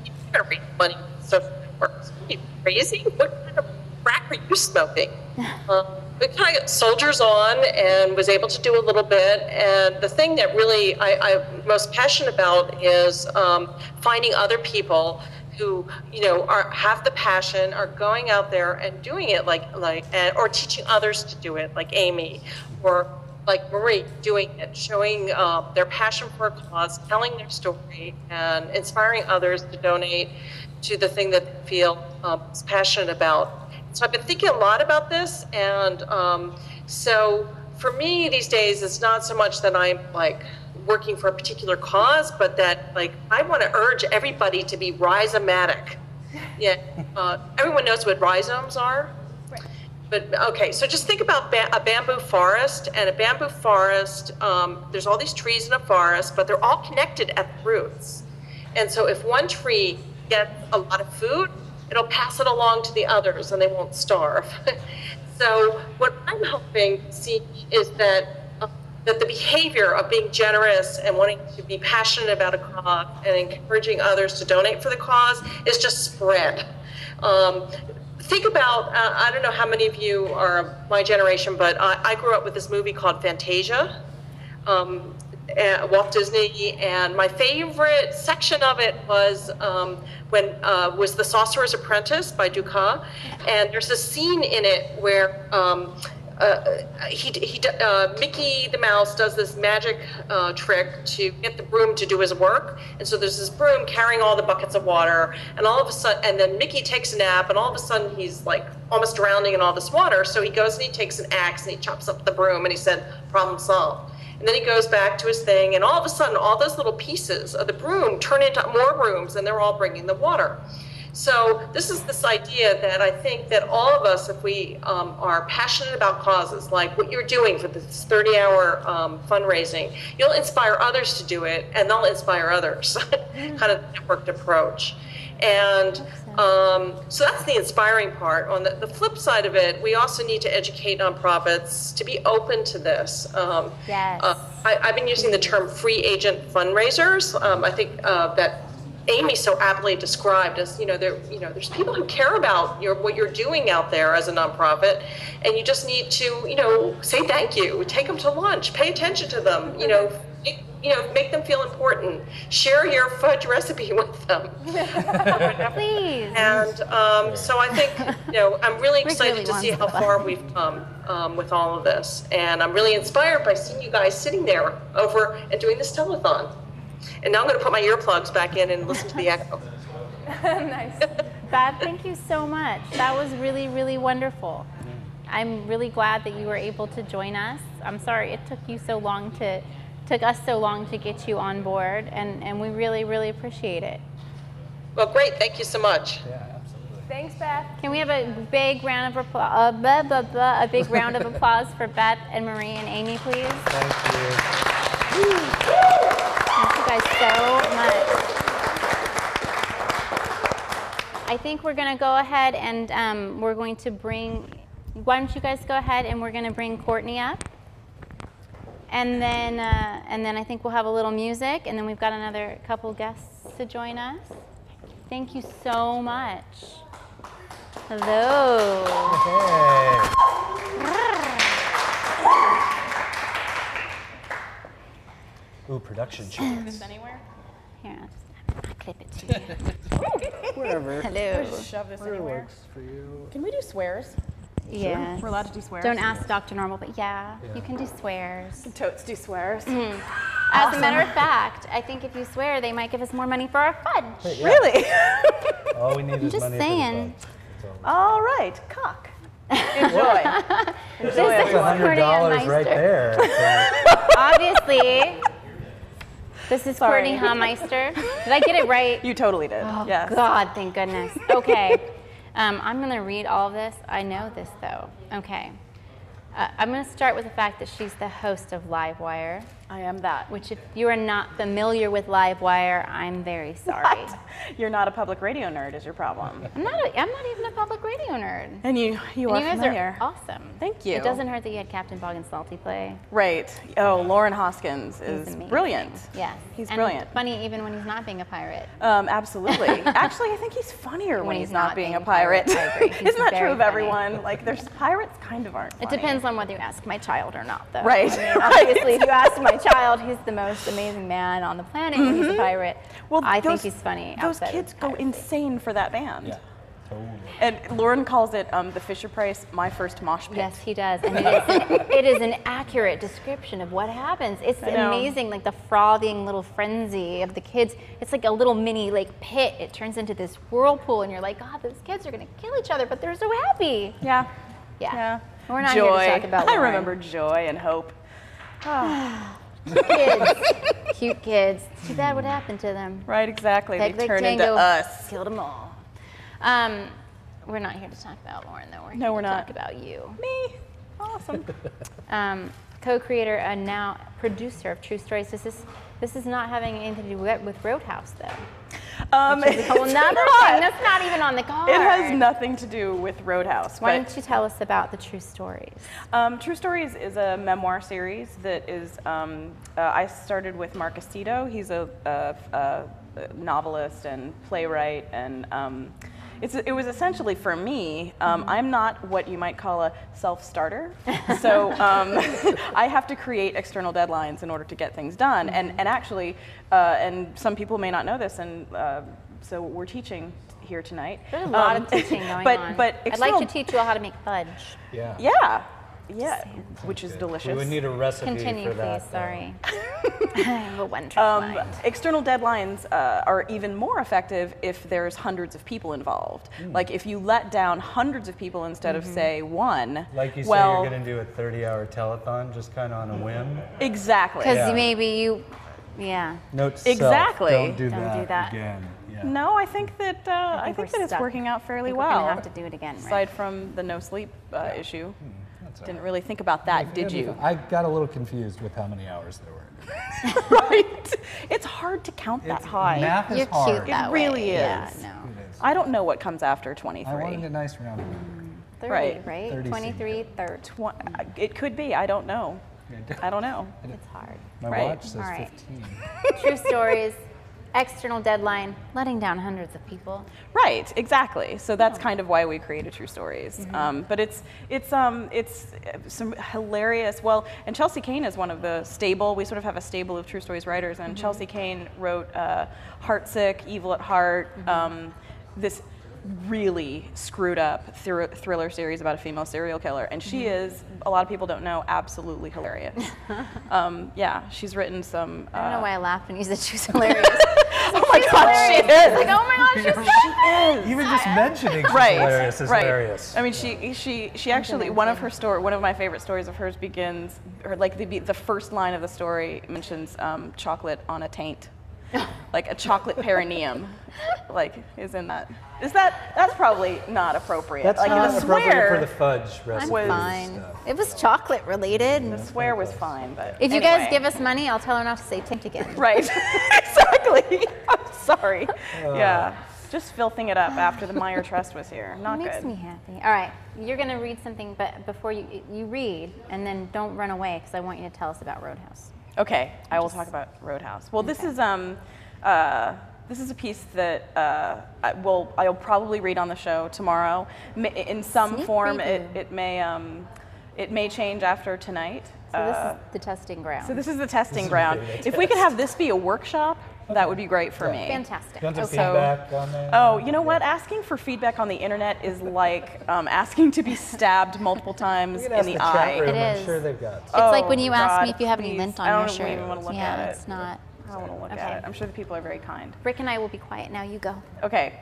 you're going to read money social networks. Are you crazy? What kind of crack are you smoking? [LAUGHS] Um, we kind of got soldiers on and was able to do a little bit. And the thing that really I, I'm most passionate about is um, finding other people who you know are have the passion, are going out there and doing it like like and, or teaching others to do it, like Amy or like Marie doing it, showing uh, their passion for a cause, telling their story, and inspiring others to donate to the thing that they feel um, is passionate about. So I've been thinking a lot about this, and um, so for me these days, it's not so much that I'm like working for a particular cause, but that like I want to urge everybody to be rhizomatic. [LAUGHS] Yeah, uh, everyone knows what rhizomes are. But okay, so just think about ba- a bamboo forest, and a bamboo forest. Um, there's all these trees in a forest, but they're all connected at the roots. And so if one tree gets a lot of food, it'll pass it along to the others, and they won't starve. [LAUGHS] so what I'm hoping to see is that uh, that the behavior of being generous and wanting to be passionate about a cause and encouraging others to donate for the cause is just spread. Um, think about uh, I don't know how many of you are my generation, but I, I grew up with this movie called Fantasia. Um, Walt Disney, and my favorite section of it was um, when uh, was The Sorcerer's Apprentice by Dukas, and there's a scene in it where um, uh, he, he, uh, Mickey the Mouse does this magic uh, trick to get the broom to do his work, and so there's this broom carrying all the buckets of water, and all of a sudden, and then Mickey takes a nap, and all of a sudden he's like almost drowning in all this water, so he goes and he takes an axe and he chops up the broom, and he said, "Problem solved." And then he goes back to his thing, and all of a sudden, all those little pieces of the broom turn into more brooms, and they're all bringing the water. So this is this idea that I think that all of us, if we um, are passionate about causes, like what you're doing for this 30-hour um, fundraising, you'll inspire others to do it, and they'll inspire others. [LAUGHS] kind of networked approach. And um, so that's the inspiring part. On the, the flip side of it, we also need to educate nonprofits to be open to this. Um, Yes. uh, I, I've been using the term free agent fundraisers. Um, I think uh, that Amy so aptly described as you know there you know there's people who care about your what you're doing out there as a nonprofit, and you just need to you know say thank you, take them to lunch, pay attention to them, you know. make- You know, make them feel important. Share your fudge recipe [LAUGHS] with them. Please. And um, so I think, you know, I'm really excited really to see how far we've come um, with all of this. And I'm really inspired by seeing you guys sitting there over and doing this telethon. And now I'm going to put my earplugs back in and listen to the echo. [LAUGHS] nice. Bab, thank you so much. That was really, really wonderful. I'm really glad that you were able to join us. I'm sorry it took you so long to, took us so long to get you on board, and, and we really, really appreciate it. Well, great. Thank you so much. Yeah. Absolutely. Thanks, Beth. Can we have a big round of applause? Uh, blah, blah, blah, a big round of [LAUGHS] applause for Beth and Marie and Amy, please. Thank you. Thank you guys so much. I think we're going to go ahead and um, we're going to bring. Why don't you guys go ahead and we're going to bring Courtenay up, and then uh, and then I think we'll have a little music, and then we've got another couple guests to join us. Thank you so much. Hello. Ooh, production shots. anywhere? Here, I'll just I'll clip it to you. [LAUGHS] Wherever. Hello. Just shove this Whatever anywhere. works for you. Can we do swears? Yeah. We're allowed to do swears. Don't ask Dr. Normal, but yeah, you can do swears. Totes do swears. Mhm. As a matter of fact, I think if you swear, they might give us more money for our fudge. Yeah. Really? [LAUGHS] All we need I'm is just money saying. for All right, cock. Enjoy. This Enjoy. is. That's a hundred dollars right Hameister. there. [LAUGHS] Obviously, this is Sorry. Courtenay Hameister. Did I get it right? You totally did. Oh, yes. God, thank goodness. Okay. um, I'm going to read all of this. I know this, though. Okay. Uh, I'm going to start with the fact that she's the host of Livewire. I am that. Which, if you are not familiar with Livewire, I'm very [LAUGHS] sorry. What? You're not a public radio nerd, is your problem. I'm not. A, I'm not even a public radio nerd. And you, you and are you guys familiar. are awesome. Thank you. It doesn't hurt that you had Captain Bogg and Salty play. Right. Oh, Lauren Hoskins is brilliant. Yes. He's And brilliant. Funny even when he's not being a pirate. Um, absolutely. [LAUGHS] Actually, I think he's funnier when, he's, not, being, a pirate. pirate. [LAUGHS] Isn't that true of funny. everyone? Like, there's pirates kind of aren't. It depends on whether you ask my child or not, though. Right. I mean, obviously, if you ask my child, he's the most amazing man on the planet when he's a Mhm. pirate. Well, I those- think he's funny. Those kids go insane for that band. Yeah, totally. And Lauren calls it um, the Fisher Price "My First Mosh Pit." Yes, he does, and it [LAUGHS] is, an, it is an accurate description of what happens. It's amazing, like the frothing little frenzy of the kids. It's like a little mini like pit. It turns into this whirlpool, and you're like, God, those kids are gonna kill each other, but they're so happy. Yeah. Yeah. Yeah. We're not joy. here to talk about. [LAUGHS] I remember joy and hope. [SIGHS] [SIGHS] kids, [LAUGHS] cute kids. Too bad what happened to them. Right, exactly. Like, they turned into us. Killed them all. Um, we're not here to talk about Lauren, though. We're here No, we're to not. talk about you. Me. Awesome. [LAUGHS] um, co-creator and now producer of True Stories. This is this is not having anything to do with, with Roadhouse, though. Um, Which is a [LAUGHS] whole it's nother not. thing. That's not even on the card. It has nothing to do with Roadhouse. Why don't you tell us about the True Stories? Um, True Stories is a memoir series that is. Um, uh, I started with Marc Acito. He's a, a, a novelist and playwright, and um, it's, it was essentially for me. Um, I'm not what you might call a self-starter, [LAUGHS] so um, [LAUGHS] I have to create external deadlines in order to get things done. And and actually, uh, and some people may not know this, and uh, so we're teaching here tonight. There's a lot Um, of teaching [LAUGHS] going but, on. But I'd like to teach you all how to make fudge. Yeah. yeah, yeah, which is delicious. We would need a recipe Continue, for that. please. Sorry. [LAUGHS] I have a one-trick Um, mind. external deadlines uh, are even more effective if there's hundreds of people involved. Hmm. Like if you let down hundreds of people instead of Mm-hmm. say one. Like you say, well, you're going to do a 30-hour telethon just kind of on a whim. exactly. Because Yeah. maybe you, yeah. Note to self, Exactly. Don't do Don't that, do that. again. Yeah. No, I think that uh, I think think, we're that it's working out fairly I think we're well. gonna have to do it again, right? Aside from the no sleep uh, issue. Didn't really think about that, did you? I got a little confused with how many hours there were. [LAUGHS] right. It's hard to count that It's- high. math is You're cute hard. that it really way. is. Yeah, no. I don't know what comes after 23. I wanted a nice round. number. 30, right. right? 30 23, 30. Tw- it could be. I don't know. I don't know. It's hard. My Right. watch says All right. 15. True stories, [LAUGHS] external deadline, letting down hundreds of people. Right, exactly. So that's kind of why we created True Stories. Mhm. Um, but it's it's um, it's uh, some hilarious. Well, and Chelsea Cain is one of the stable. We sort of have a stable of True Stories writers, and Mhm. Chelsea Cain wrote uh, Heartsick, Evil at Heart. Um, this really screwed up thr- thriller series about a female serial killer, and she Mhm. is. A lot of people don't know. Absolutely hilarious. [LAUGHS] um, yeah, she's written some. I don't know uh, why I laughed when you said she was [LAUGHS] hilarious. Oh my god, she is. Like, oh my gosh, she's so she is. Even just [LAUGHS] mentioning she's right, hilarious is right. hilarious. I mean, she she she actually one of her story one of my favorite stories of hers begins or like the the first line of the story mentions um, chocolate on a taint, [LAUGHS] like a chocolate perineum, like is in that. Is that that's probably not appropriate? That's like not the appropriate swear for the fudge I'm recipe. fine. It was chocolate related. The swear was fine, but If you guys give us money, I'll tell her not to say taint again. [LAUGHS] right, [LAUGHS] exactly. I'm sorry. Uh. Yeah, just filthing it up after the Meyer Trust was here. Not makes good. me happy. All right, you're gonna read something, but before you you read, and then don't run away because I want you to tell us about Roadhouse. Okay, I will talk about Roadhouse. Well, this is um, uh, this is a piece that uh, I will I'll probably read on the show tomorrow. In some Sneak form, it, preview. it may um, it may change after tonight. So this Uh, is the testing ground. so this is the testing is ground. gonna be a If we could have this be a workshop, that would be great for me. Fantastic. You want some So- feedback on there? Oh, you know what? Asking for feedback on the internet is like um, asking to be stabbed multiple times You can in the, the eye. chat room. It I'm sure they've got. It's like when Oh, you ask me if you have any lint on your shirt. I your don't shirt. even want to look yeah, at it. it's not. I don't want to look Okay. at it. I'm sure the people are very kind. Rick and I will be quiet now. You go. Okay,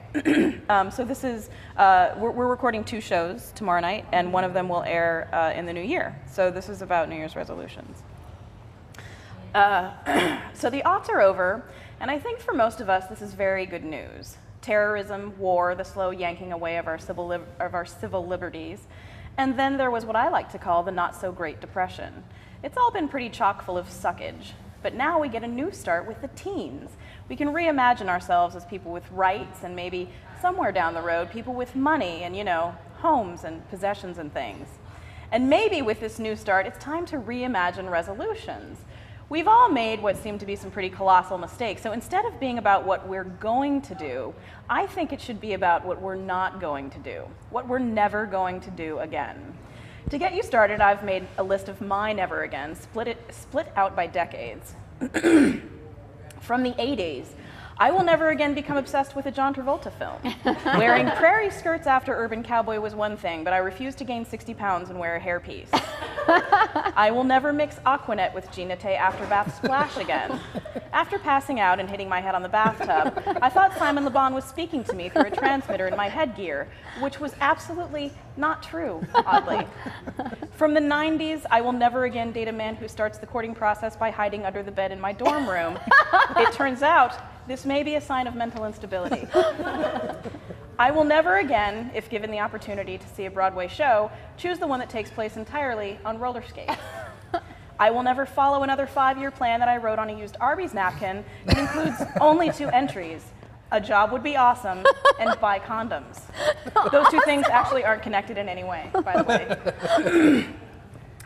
[CLEARS THROAT] um, so this is, uh, we're, we're recording two shows tomorrow night, and one of them will air uh, in the new year. So this is about New Year's resolutions. Uh, [CLEARS THROAT] so the odds are over, and I think for most of us, this is very good news. Terrorism, war, the slow yanking away of our civil, of our civil liberties, and then there was what I like to call the not so great depression. It's all been pretty chock full of suckage, but now we get a new start with the teens. We can reimagine ourselves as people with rights and maybe somewhere down the road, people with money and, you know, homes and possessions and things. And maybe with this new start, it's time to reimagine resolutions. We've all made what seem to be some pretty colossal mistakes. So instead of being about what we're going to do, I think it should be about what we're not going to do, what we're never going to do again. To get you started, I've made a list of my never again, split, it, split out by decades. [CLEARS THROAT] From the 80s, I will never again become obsessed with a John Travolta film. [LAUGHS] Wearing prairie skirts after Urban Cowboy was one thing, but I refuse to gain 60 pounds and wear a hairpiece. [LAUGHS] I will never mix Aquanet with Jean Naté after Bath Splash again. After passing out and hitting my head on the bathtub, I thought Simon Le Bon was speaking to me through a transmitter in my headgear, which was absolutely not true, oddly. From the 90s, I will never again date a man who starts the courting process by hiding under the bed in my dorm room. it turns out this may be a sign of mental instability. I will never again, if given the opportunity to see a Broadway show, choose the one that takes place entirely on roller skates. I will never follow another five year plan that I wrote on a used Arby's napkin that includes only two entries. A job would be awesome and buy condoms. Those two things actually aren't connected in any way, by the way.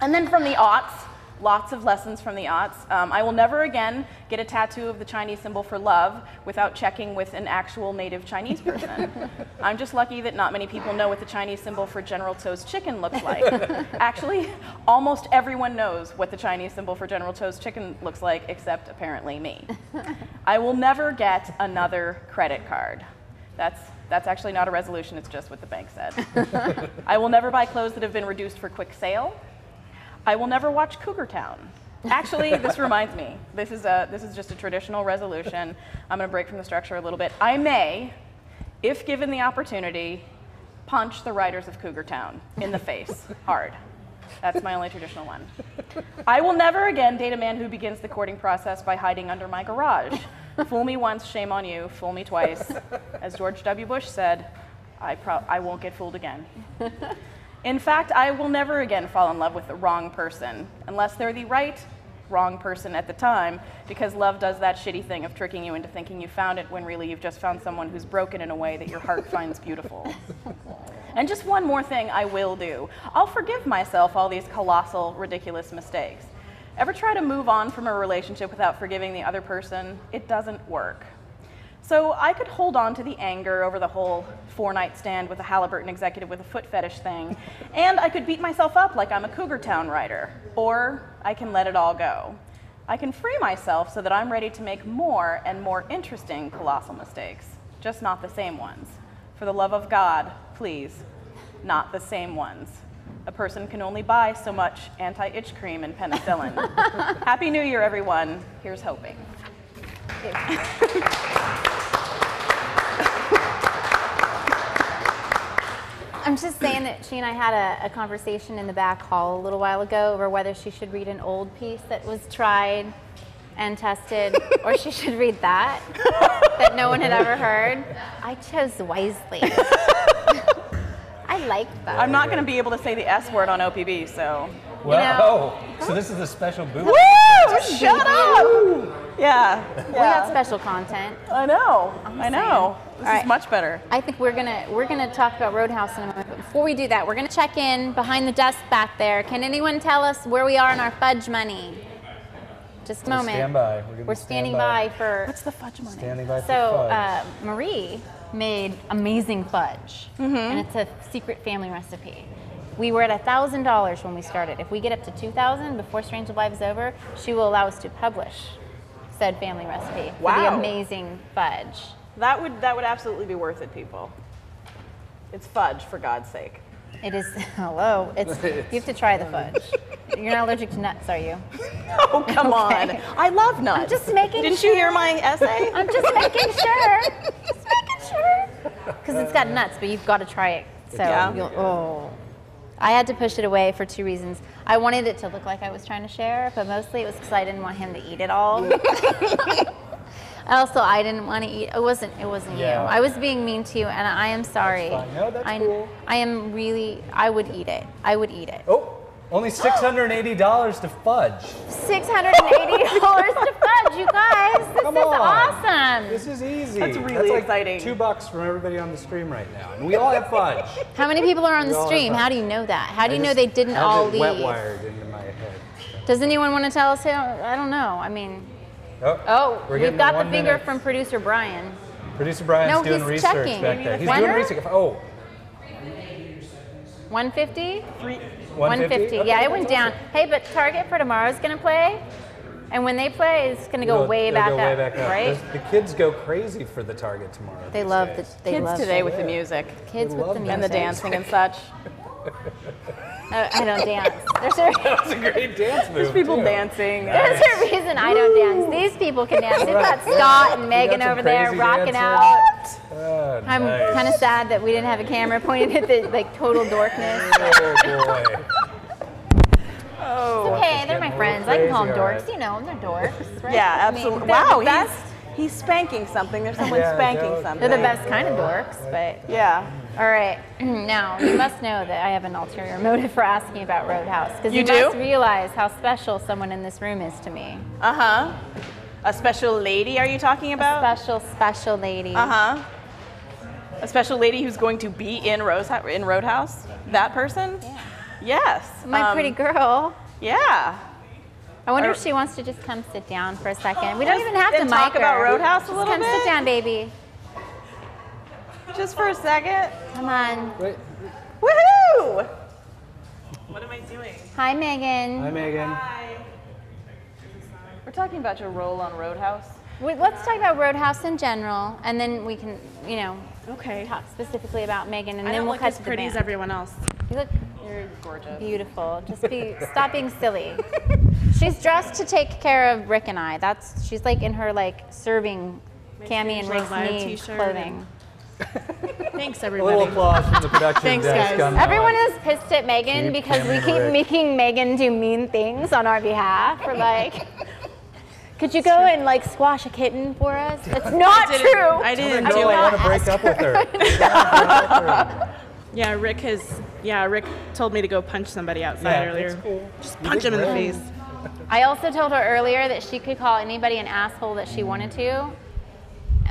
and then from the aughts, lots of lessons from the aughts. Um, I will never again get a tattoo of the Chinese symbol for love without checking with an actual native Chinese person. [LAUGHS] I'm just lucky that not many people know what the Chinese symbol for General Tso's chicken looks like. [LAUGHS] Actually, almost everyone knows what the Chinese symbol for General Tso's chicken looks like, except apparently me. [LAUGHS] I will never get another credit card. That's that's actually not a resolution, it's just what the bank said. I will never buy clothes that have been reduced for quick sale. I will never watch Cougar Town. Actually, this [LAUGHS] reminds me. This is, a, this is just a traditional resolution. I'm going to break from the structure a little bit. I may, if given the opportunity, punch the writers of Cougar Town in the face [LAUGHS] hard. That's my only traditional one. I will never again date a man who begins the courting process by hiding under my garage. Fool me once, shame on you. Fool me twice. [LAUGHS] As George W. Bush said, I, pro- I won't get fooled again. In fact, I will never again fall in love with the wrong person unless they're the right wrong person at the time because love does that shitty thing of tricking you into thinking you found it when really you've just found someone who's broken in a way that your heart [LAUGHS] finds beautiful. And just one more thing I will do. I'll forgive myself all these colossal, ridiculous mistakes. Ever try to move on from a relationship without forgiving the other person? It doesn't work. So I could hold on to the anger over the whole four night stand with a Halliburton executive with a foot fetish thing, and I could beat myself up like I'm a Cougar Town writer, or I can let it all go. I can free myself so that I'm ready to make more and more interesting colossal mistakes, just not the same ones. For the love of God, please, not the same ones. A person can only buy so much anti itch cream and penicillin. [LAUGHS] Happy New Year, everyone. Here's hoping. [LAUGHS] I'm just saying that she and I had a, a conversation in the back hall a little while ago over whether she should read an old piece that was tried and tested, or she should read that that no one had ever heard. I chose wisely. [LAUGHS] I like that. I'm not going to be able to say the S word on OPB, so. Well, oh, so this is a special booth. Woo! Shut up! Yeah. We got special content. I know. I'm I know. saying. This All is right. much better. I think we're gonna we're gonna talk about Roadhouse in a moment. But before we do that, we're gonna check in behind the desk back there. Can anyone tell us where we are in our fudge money? Just a moment. stand by. We're We're stand standing by. by for. What's the fudge money? Standing by for So fudge. uh, Marie made amazing fudge, Mm-hmm. and it's a secret family recipe. We were at thousand dollars when we started. If we get up to two thousand before Strange Love is over, she will allow us to publish said family recipe for the Wow. amazing fudge. That would that would absolutely be worth it, people. It's fudge, for God's sake. It is [LAUGHS] hello. It's [LAUGHS] you have to try the fudge. You're not allergic to nuts, are you? [LAUGHS] Oh, come Okay. on. I love nuts. I'm just making Didn't sure. you hear my essay? I'm just making sure. Just making sure. Because it's got nuts, but you've got to try it. So Yeah. you'll, oh. I had to push it away for two reasons. I wanted it to look like I was trying to share, but mostly it was because I didn't want him to eat it all. [LAUGHS] also, I didn't want to eat. It wasn't. It wasn't Yeah. you. I was being mean to you, and I am sorry. fine. No, that's I, cool. I am really. I would eat it. I would eat it. Oh, only $680 to fudge. Six hundred and eighty dollars to fudge, you guys. This Come is on. awesome. This is easy. That's really like exciting. Two bucks from everybody on the stream right now. And we all have fudge. [LAUGHS] How many people are on We the stream? How do you know that? How do I you know they didn't have all it leave? wet wired into my head. Does anyone want to tell us who? I don't know. I mean, Oh, oh, we're we've got the one finger minute. from producer Brian. Producer Brian's No, doing he's research checking. back there. He's Winner? doing research. Oh, 150? 150? 150. Okay, yeah, it went down. awesome. Hey, but Target for tomorrow is going to play. And when they play, it's going to go They'll- way, back, go up, way back up. right? There's- The kids go crazy for the Target tomorrow. They these love the they Kids love today the- with the music. kids with the music. And the dancing and such. [LAUGHS] Uh, I don't dance. There's a, [LAUGHS] That's a great dance move. There's people too. dancing. there's a reason I don't dance. These people can dance. We've got Scott and Meagan over there rocking dancers. out. Oh, I'm nice. kind of sad that we didn't have a camera pointed at the like total dorkness. [LAUGHS] Oh boy. Oh. Okay, they're my friends. I can call them dorks. right. You know. They're dorks, right? Yeah, I mean, absolutely. wow, the best. he's, he's spanking something. There's someone Yeah, spanking Joe- something. They're the best kind of dorks, but Yeah. All right. [CLEARS THROAT] Now you must know that I have an ulterior motive for asking about Roadhouse because You you, do? must realize how special someone in this room is to me. Uh huh. A special lady, are you talking about? Special, special lady. Uh huh. A special lady who's going to be in Rose in Roadhouse. That person? Yeah. Yes. My Um, pretty girl. Yeah. I wonder if she wants to just come sit down for a second. We don't even have to talk about her. Roadhouse a Just little come bit? sit down, baby. Just for a second. Come on. Wait. Woohoo! What am I doing? Hi, Meagan. Hi, Meagan. Hi. We're talking about your role on Roadhouse. We, let's talk about Roadhouse in general, and then we can, you know, Okay. talk specifically about Meagan, and I then don't we'll look cut as to pretty the as band. everyone else. You look You're gorgeous. beautiful. Just be [LAUGHS] stop being silly. She's dressed to take care of Rick and I. That's she's like in her like serving Cami and Strange Rick's Love need t-shirt clothing. Thanks, A little applause from the production Thanks, desk guys. Everyone is pissed at Meagan Keep because we Cami keep Rick. making Meagan do mean things on our behalf. We're like, could you go and like squash a kitten for us? [LAUGHS] It's not didn't- true. I didn't No, do I want to break up with her. [LAUGHS] Yeah, Rick has Yeah, Rick told me to go punch somebody outside Yeah, earlier. cool. Just punch him in the face. I also told her earlier that she could call anybody an asshole that she wanted to,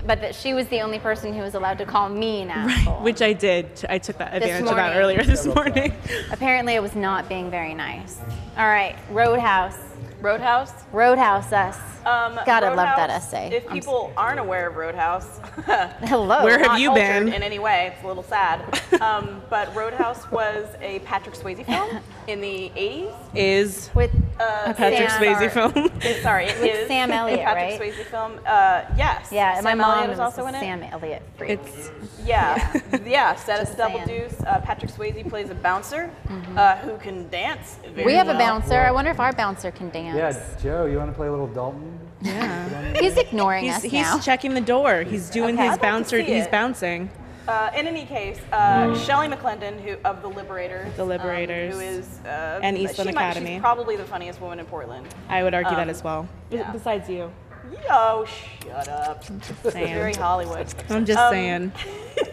but that she was the only person who was allowed to call me an asshole. Which I did. I took that This advantage of that earlier this morning. Apparently, it was not being very nice. All right, Roadhouse. Roadhouse? Roadhouse us. Um, Gotta love that essay. If people aren't aware of Roadhouse, [LAUGHS] Hello. Where have not you been? In any way, it's a little sad. [LAUGHS] um, but Roadhouse was a Patrick Swayze film in the 80s. Is with uh, a Patrick Sam- Swayze film. [LAUGHS] Sorry, it With is Sam Elliott, a Patrick right? Swayze film. Uh, yes. Yeah, Sam my mom Elliott was is also a in it. Sam Elliott freak. It's Yeah, yeah. Set as Just double saying. deuce. Uh, Patrick Swayze plays a bouncer uh, who can dance. Very we have a well. bouncer. I wonder if our bouncer can dance. Yeah, Joe, you want to play a little Dalton? Yeah. He's ignoring He's, us he's now. checking the door. He's doing Okay, I'd his like bouncer. see He's it. bouncing. Uh, in any case, uh, Shelley McLendon, who of the Liberators, The Liberators. um, who is uh, And Eastland she might- Academy. she's probably the funniest woman in Portland. I would argue that Um, as well. B- yeah. Besides you. Yo, shut up. saying. Very Hollywood. I'm just Um, saying. [LAUGHS]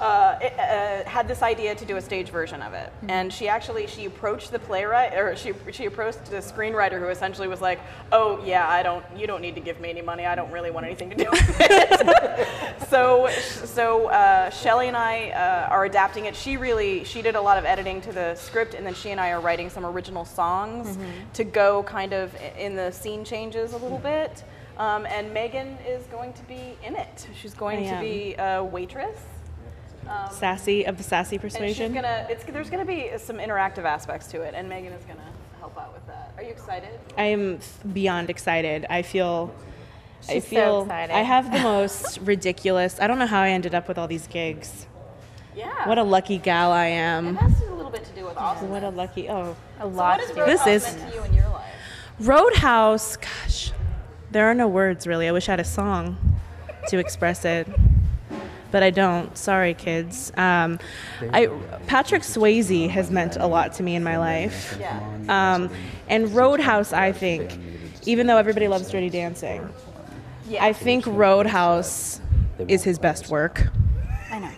uh, it, uh, had this idea to do a stage version of it, and she actually she approached the playwright, or she she approached the screenwriter, who essentially was like, "Oh yeah, I don't, you don't need to give me any money. I don't really want anything to do with it." [LAUGHS] so so uh, Shelley and I uh, are adapting it. She really she did a lot of editing to the script, and then she and I are writing some original songs to go kind of in the scene changes a little bit. Um, and Meagan is going to be in it. She's going to be a waitress. Um, Sassy of the sassy and she's persuasion. gonna, it's, there's going to be some interactive aspects to it, and Meagan is going to help out with that. Are you excited? I am beyond excited. I feel. I She's so feel excited. I have the most [LAUGHS] ridiculous. I don't know how I ended up with all these gigs. Yeah. What a lucky gal I am. It has a little bit to do with Austin. What a lucky. Oh, a lot to do with This Austin is to you in your life. Roadhouse. Gosh, there are no words really. I wish I had a song to express it, but I don't. Sorry, kids. Um, I Patrick Swayze has meant a lot to me in my life. Um, and Roadhouse, I think, even though everybody loves Dirty Dancing, I think Roadhouse is his best work. I know.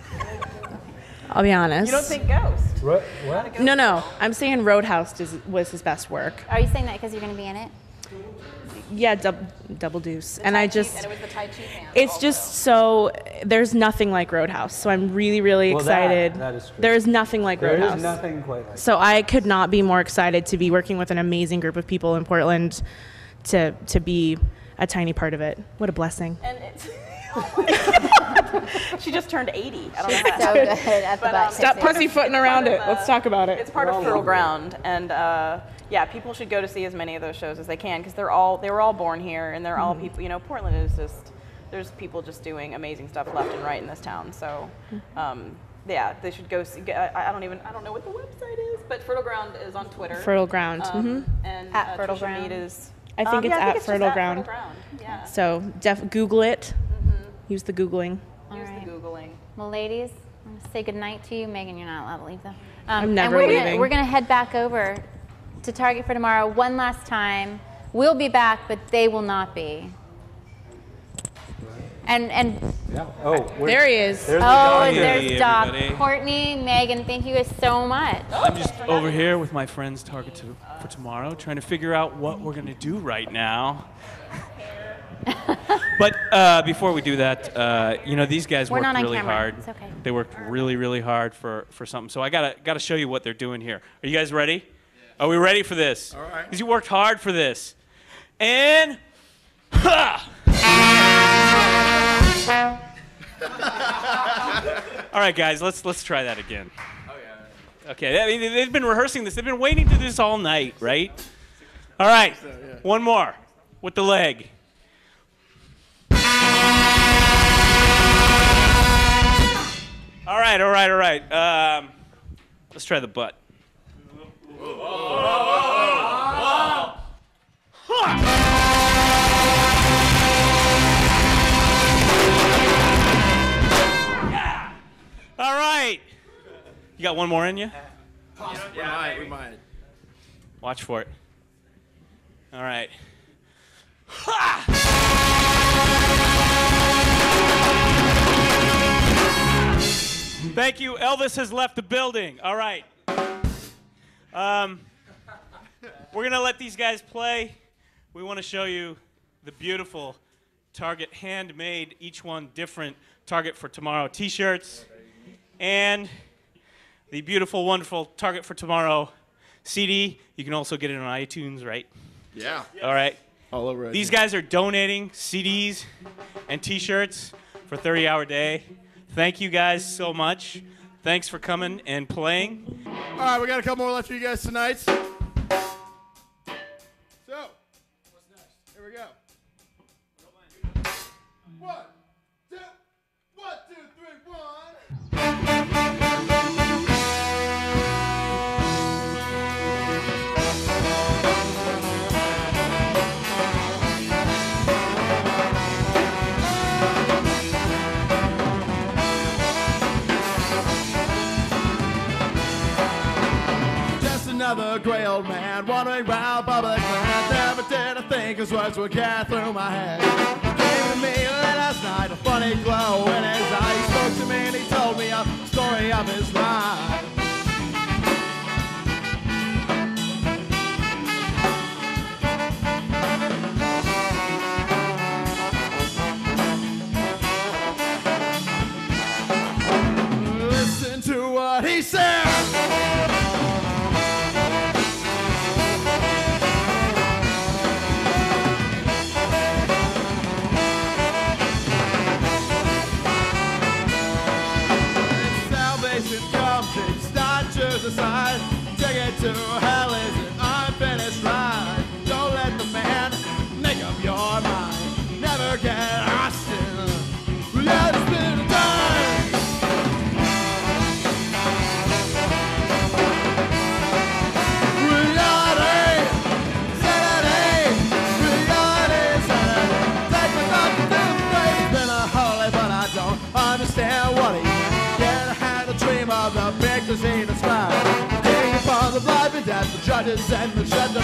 I'll be honest. You don't think Ghost? What? what? No, no. I'm saying Roadhouse is, was his best work. Are you saying that because you're going to be in it? Yeah, dub, double deuce. and I just. And it was the Tai Chi fan. It's just so there's nothing like Roadhouse, so I'm really really Well, that- excited. that is true. there is nothing like There is Roadhouse. nothing quite like So I could not be more excited to be working with an amazing group of people in Portland, to to be a tiny part of it. What a blessing! And it's. [LAUGHS] [LAUGHS] she just turned 80. I don't know She's how so good at the But, um, Stop it's part of- pussyfooting around part it. of, Let's uh, talk about it. It's part of Fertile Ground, and uh, yeah, people should go to see as many of those shows as they can because they're all they were all born here, and they're all Mhm. people. You know, Portland is just there's people just doing amazing stuff left and right in this town. So. Um, yeah, they should go see. I, I don't even I don't know what the website is, but Fertile Ground is on Twitter. Fertile Ground, um, mhm. and At uh, Fertile Trisha Ground? Mead is. I think um, it's yeah, I at think it's Fertile at Ground. Fertile Ground. Yeah. So def- Google it. Use the googling. All Use right. the googling. Well, ladies, I'm going to say goodnight to you. Meagan, you're not allowed to leave, though. Um, I'm never and we're leaving. Gonna, we're going to head back over to Target for tomorrow one last time. We'll be back, but they will not be. And and Yeah. Oh, There he is. There's the oh, dog. there's Hey, Doc, everybody. Courtenay, Meagan. Thank you guys so much. I'm just over here with my friends Target to, for tomorrow, trying to figure out what we're gonna do right now. [LAUGHS] but uh, before we do that, uh, you know these guys We're worked really camera. hard. It's okay. They worked really, really hard for, for something. So I gotta gotta show you what they're doing here. Are you guys ready? Are we ready for this? All right. Because you worked hard for this. And ha! All right, guys, let's let's try that again. Okay, I mean, they've been rehearsing this. They've been waiting to do this all night, right? All right, one more with the leg. All right, all right, all right. Um, let's try the butt. All right. You got one more in you? We might, we might. Watch for it. All right. Thank Thank you. Elvis has left the building. All right. Um, we're going to let these guys play. We want to show you the beautiful Target handmade, each one different Target for Tomorrow t shirts and the beautiful, wonderful Target for Tomorrow CD. You can also get it on iTunes, right? Yeah. All right. All over. These guys are donating CDs and T-shirts for 30 Hour Day. Thank you guys so much. Thanks for coming and playing. All right, we got a couple more left for you guys tonight. Another gray old man wandering round public land. Never did I think his words would get through my head. Came to me last night, a funny glow in his eye. He spoke to me and he told me a story of his life. Life and the judges and the gentlemen.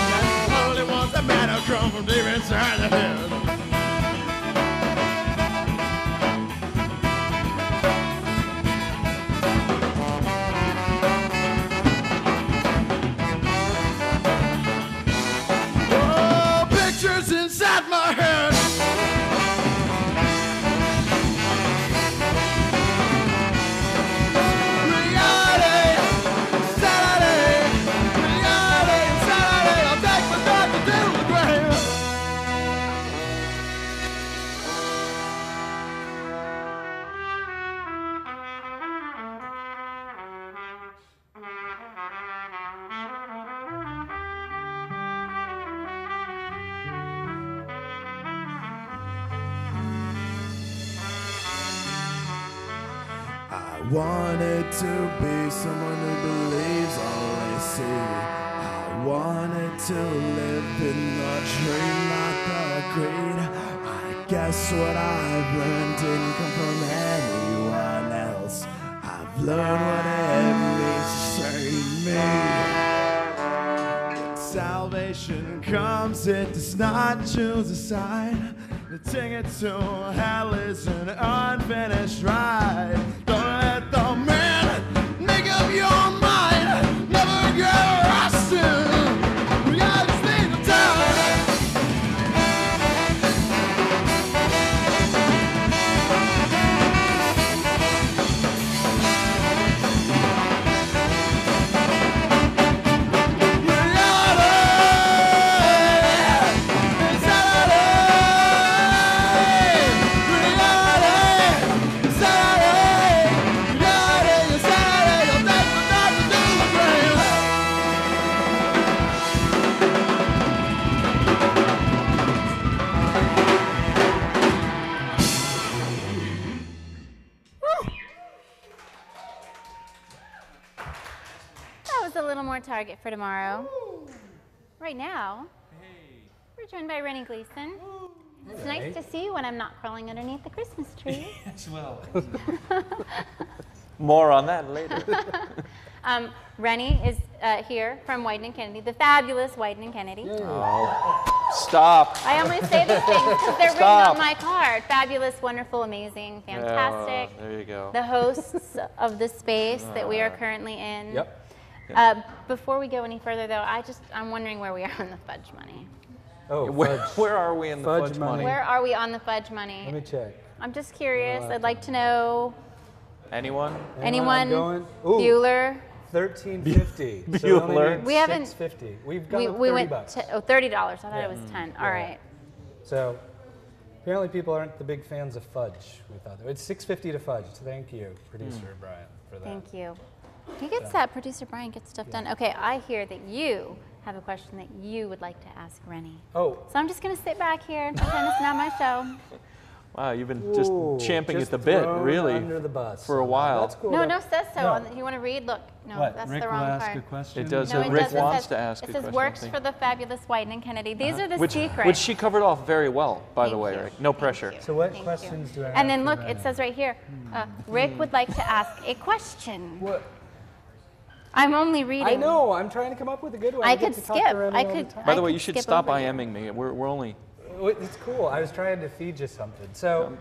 Only ones that matter come from deep inside the head. Not choose a side. The ticket to hell is for tomorrow. Right now, we're joined by Renny Gleeson. It's nice to see you when I'm not crawling underneath the Christmas [LAUGHS] tree. Yes, well. [LAUGHS] More on that later. [LAUGHS] Um, Renny is uh, here from Wieden and Kennedy, the fabulous Wieden and Kennedy. Oh, stop. I only say these things because they're written Stop. on my card. Fabulous, wonderful, amazing, fantastic. There you go. The hosts of the space that we are currently in. Yep. Uh, before we go any further, though, I just I'm wondering where we are on the fudge money. Oh, Where, fudge. [LAUGHS] where are we in the Fudge fudge, money. money? Where are we on the fudge money? Let me check. I'm just curious. Uh, I'd like to know. Anyone? Anyone? going? Ooh. Bueller. Thirteen fifty. [LAUGHS] We Bueller. need We haven't- 650. We've got We, up we 30 went bucks. to, oh, $30. I thought Yeah. it was 10. Mm, All yeah. right. So apparently people aren't the big fans of fudge. We thought it's 650 to fudge. So thank you, producer Hmm. Brian, for that. Thank you. He gets So- that. Producer Brian gets stuff done. Okay, I hear that you have a question that you would like to ask Renny. Oh. So I'm just going to sit back here and pretend it's not my show. [LAUGHS] Wow, you've been just Ooh, champing just at the bit, really, under the bus. for a while. That's cool. No, no, says so. No. You want to read? Look, no, What? that's Rick the will wrong ask part. a question? It does. No, uh, it Rick does. Wants says- to ask It a says question. I works for the fabulous Wieden and Kennedy. These are the which, secrets. which she covered off very well, by the way, Rick. No pressure. So what questions do I have? And then look, Renny? it says right here, uh, Rick would like to ask a question. What? I'm only reading. I know. I'm trying to come up with a good one. I get could to talk to skip. I could- the. By the I way, you should stop over. IMing me. We're, we're only. It's cool. I was trying to feed you something. So,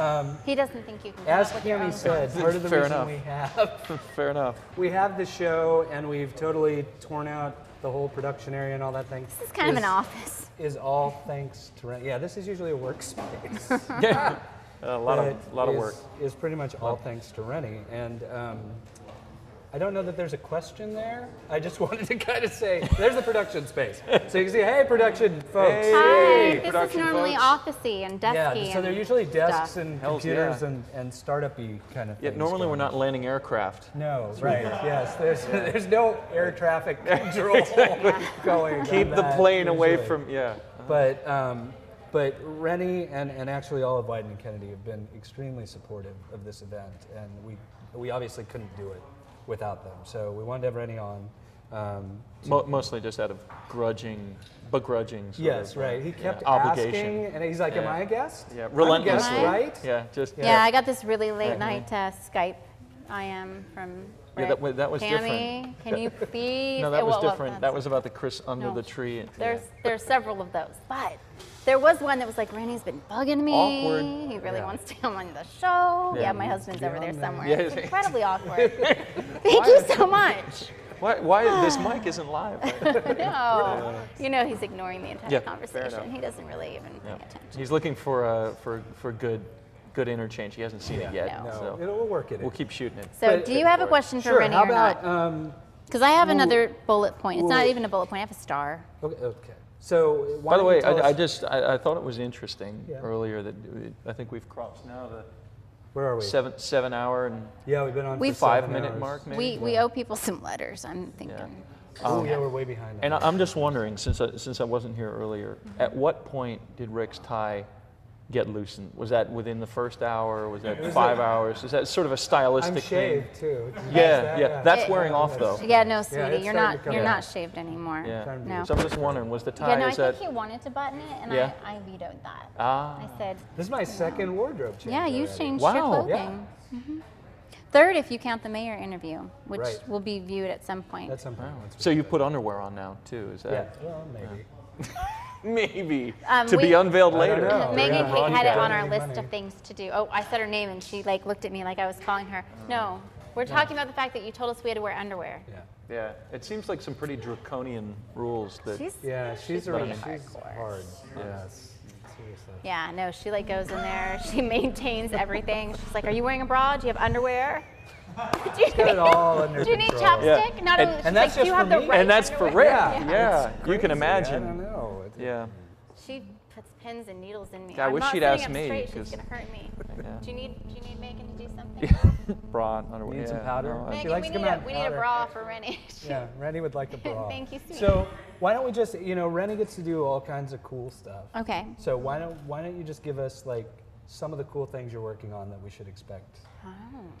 um, [LAUGHS] He doesn't think you can. come as up with your Cami said, question. part of the Fair reason enough. we [LAUGHS] have Fair enough. we have the show and we've totally torn out the whole production area and all that thing. This is kind of an office. Is all thanks to Renny. Yeah, this is usually a workspace. [LAUGHS] Yeah. A lot of, But lot of is- work. Is pretty much all thanks to Renny. And um, I don't know that there's a question there. I just [LAUGHS] wanted to kind of say, there's the production space. So you can see, hey, production folks. Hi. This is production normally folks. officey and desky. Yeah, so they're usually desks stuff. and Hells computers yeah. and, and startup-y kind of Yeah, things. normally we're not landing aircraft. No, [LAUGHS] right, yes. There's, [LAUGHS] there's no air traffic control going on Keep the that plane away usually. from, yeah. But, um, but Renny and, and actually all of Wieden and Kennedy have been extremely supportive of this event, and we, we obviously couldn't do it without them. So we wanted to have Renny on. Um, to- Mo- mostly just out of grudging, begrudging. sort yes, of, uh, right. He yeah, kept obligation. asking, and he's like, "Am Yeah. I a guest? Yeah, I'm relentlessly. guest, right?" Yeah, just. Yeah, I got this really late Right. night uh, Skype. I am from. Yeah, that, wa- that was Tammy, different. can you [LAUGHS] please? No, that was well, well, different. That was about the Chris under No. the tree. There's there's several of those, but there was one that was like, Randy's been bugging me. Awkward. He really Yeah. wants to come on the show. Yeah. Yeah, my husband's over there there. somewhere. Yeah, it's it's- incredibly awkward. [LAUGHS] Thank you so much. Why, why this mic [SIGHS] isn't live? [LAUGHS] no, you know he's ignoring the entire Yeah, conversation. He doesn't really even pay attention. He's looking for uh, for for good good interchange. He hasn't seen it yet, No. so It'll we'll work it. we'll keep shooting it. So, do you have a question for Sure. Renny How or about not? um, Because I have Ooh. another bullet point. It's not even a bullet point. I have a star. okay, okay. So why By the way, I, I just I, I thought it was interesting Yeah. earlier that we, I think we've crossed now the where are we? seven seven hour and Yeah, we've been on. We've- for five seven minute hours. mark maybe. We we owe people some letters. I'm thinking. Oh Um, yeah, we're way behind. And I- I'm just wondering, since I, since I wasn't here earlier, at what point did Rick's tie get loosened? Was that within the first hour? Was that was five a- hours? Is that sort of a I'm stylistic thing? shaved too. Yeah, that? yeah, that's It- wearing off though. Yeah, no, it's sweetie, starting you're not you're out. not shaved anymore. Yeah. No. So I'm just wondering, was the tie? Yeah, no, I think that he wanted to button it, and Yeah. I, I vetoed that. ah? I said, This is my second wardrobe change. yeah, you already. changed your Wow. clothing. Mhm. Third, if you count the mayor interview, which Right. will be viewed at some point. That's something. That's So you put underwear on now too? Is that? yeah. that Well, maybe. [LAUGHS] [LAUGHS] maybe Um, to be unveiled later? Megan Yeah. Kate had it on our list money. of things to do. Oh, I said her name, and she like looked at me like I was calling her. No, we're talking about the fact that you told us we had to wear underwear. Yeah. Yeah, it seems like some pretty draconian rules that. She's Yeah, she's She's a pretty she's hardcore. hard. Yeah. Yes. Seriously. Yeah, no, she like goes in there. [LAUGHS] She maintains everything. She's like, "Are you wearing a bra? Do you have underwear? [LAUGHS] Do you Got it all under Do you need control. chopstick? Not And- only, she's and like, that's "Do you just have for the right and that's for underwear?" Rick. Yeah. Yeah, you Crazy. can I don't imagine. Know. Yeah. She puts pins and needles in me. Yeah, I I'm wish not she'd sitting asked up me, Straight. She's 'cause- gonna hurt me. [LAUGHS] Yeah. Do you need Do you need Meagan to do something? [LAUGHS] Bra and underwear. Need yeah, some powder? no, I- She likes we to need come a out we need a bra for Renny. [LAUGHS] Yeah, Renny would like a bra. Thank you, sweetie. So why don't we just, you know, Renny gets to do all kinds of cool stuff. Okay. So why don't why don't you just give us like some of the cool things you're working on that we should expect Oh,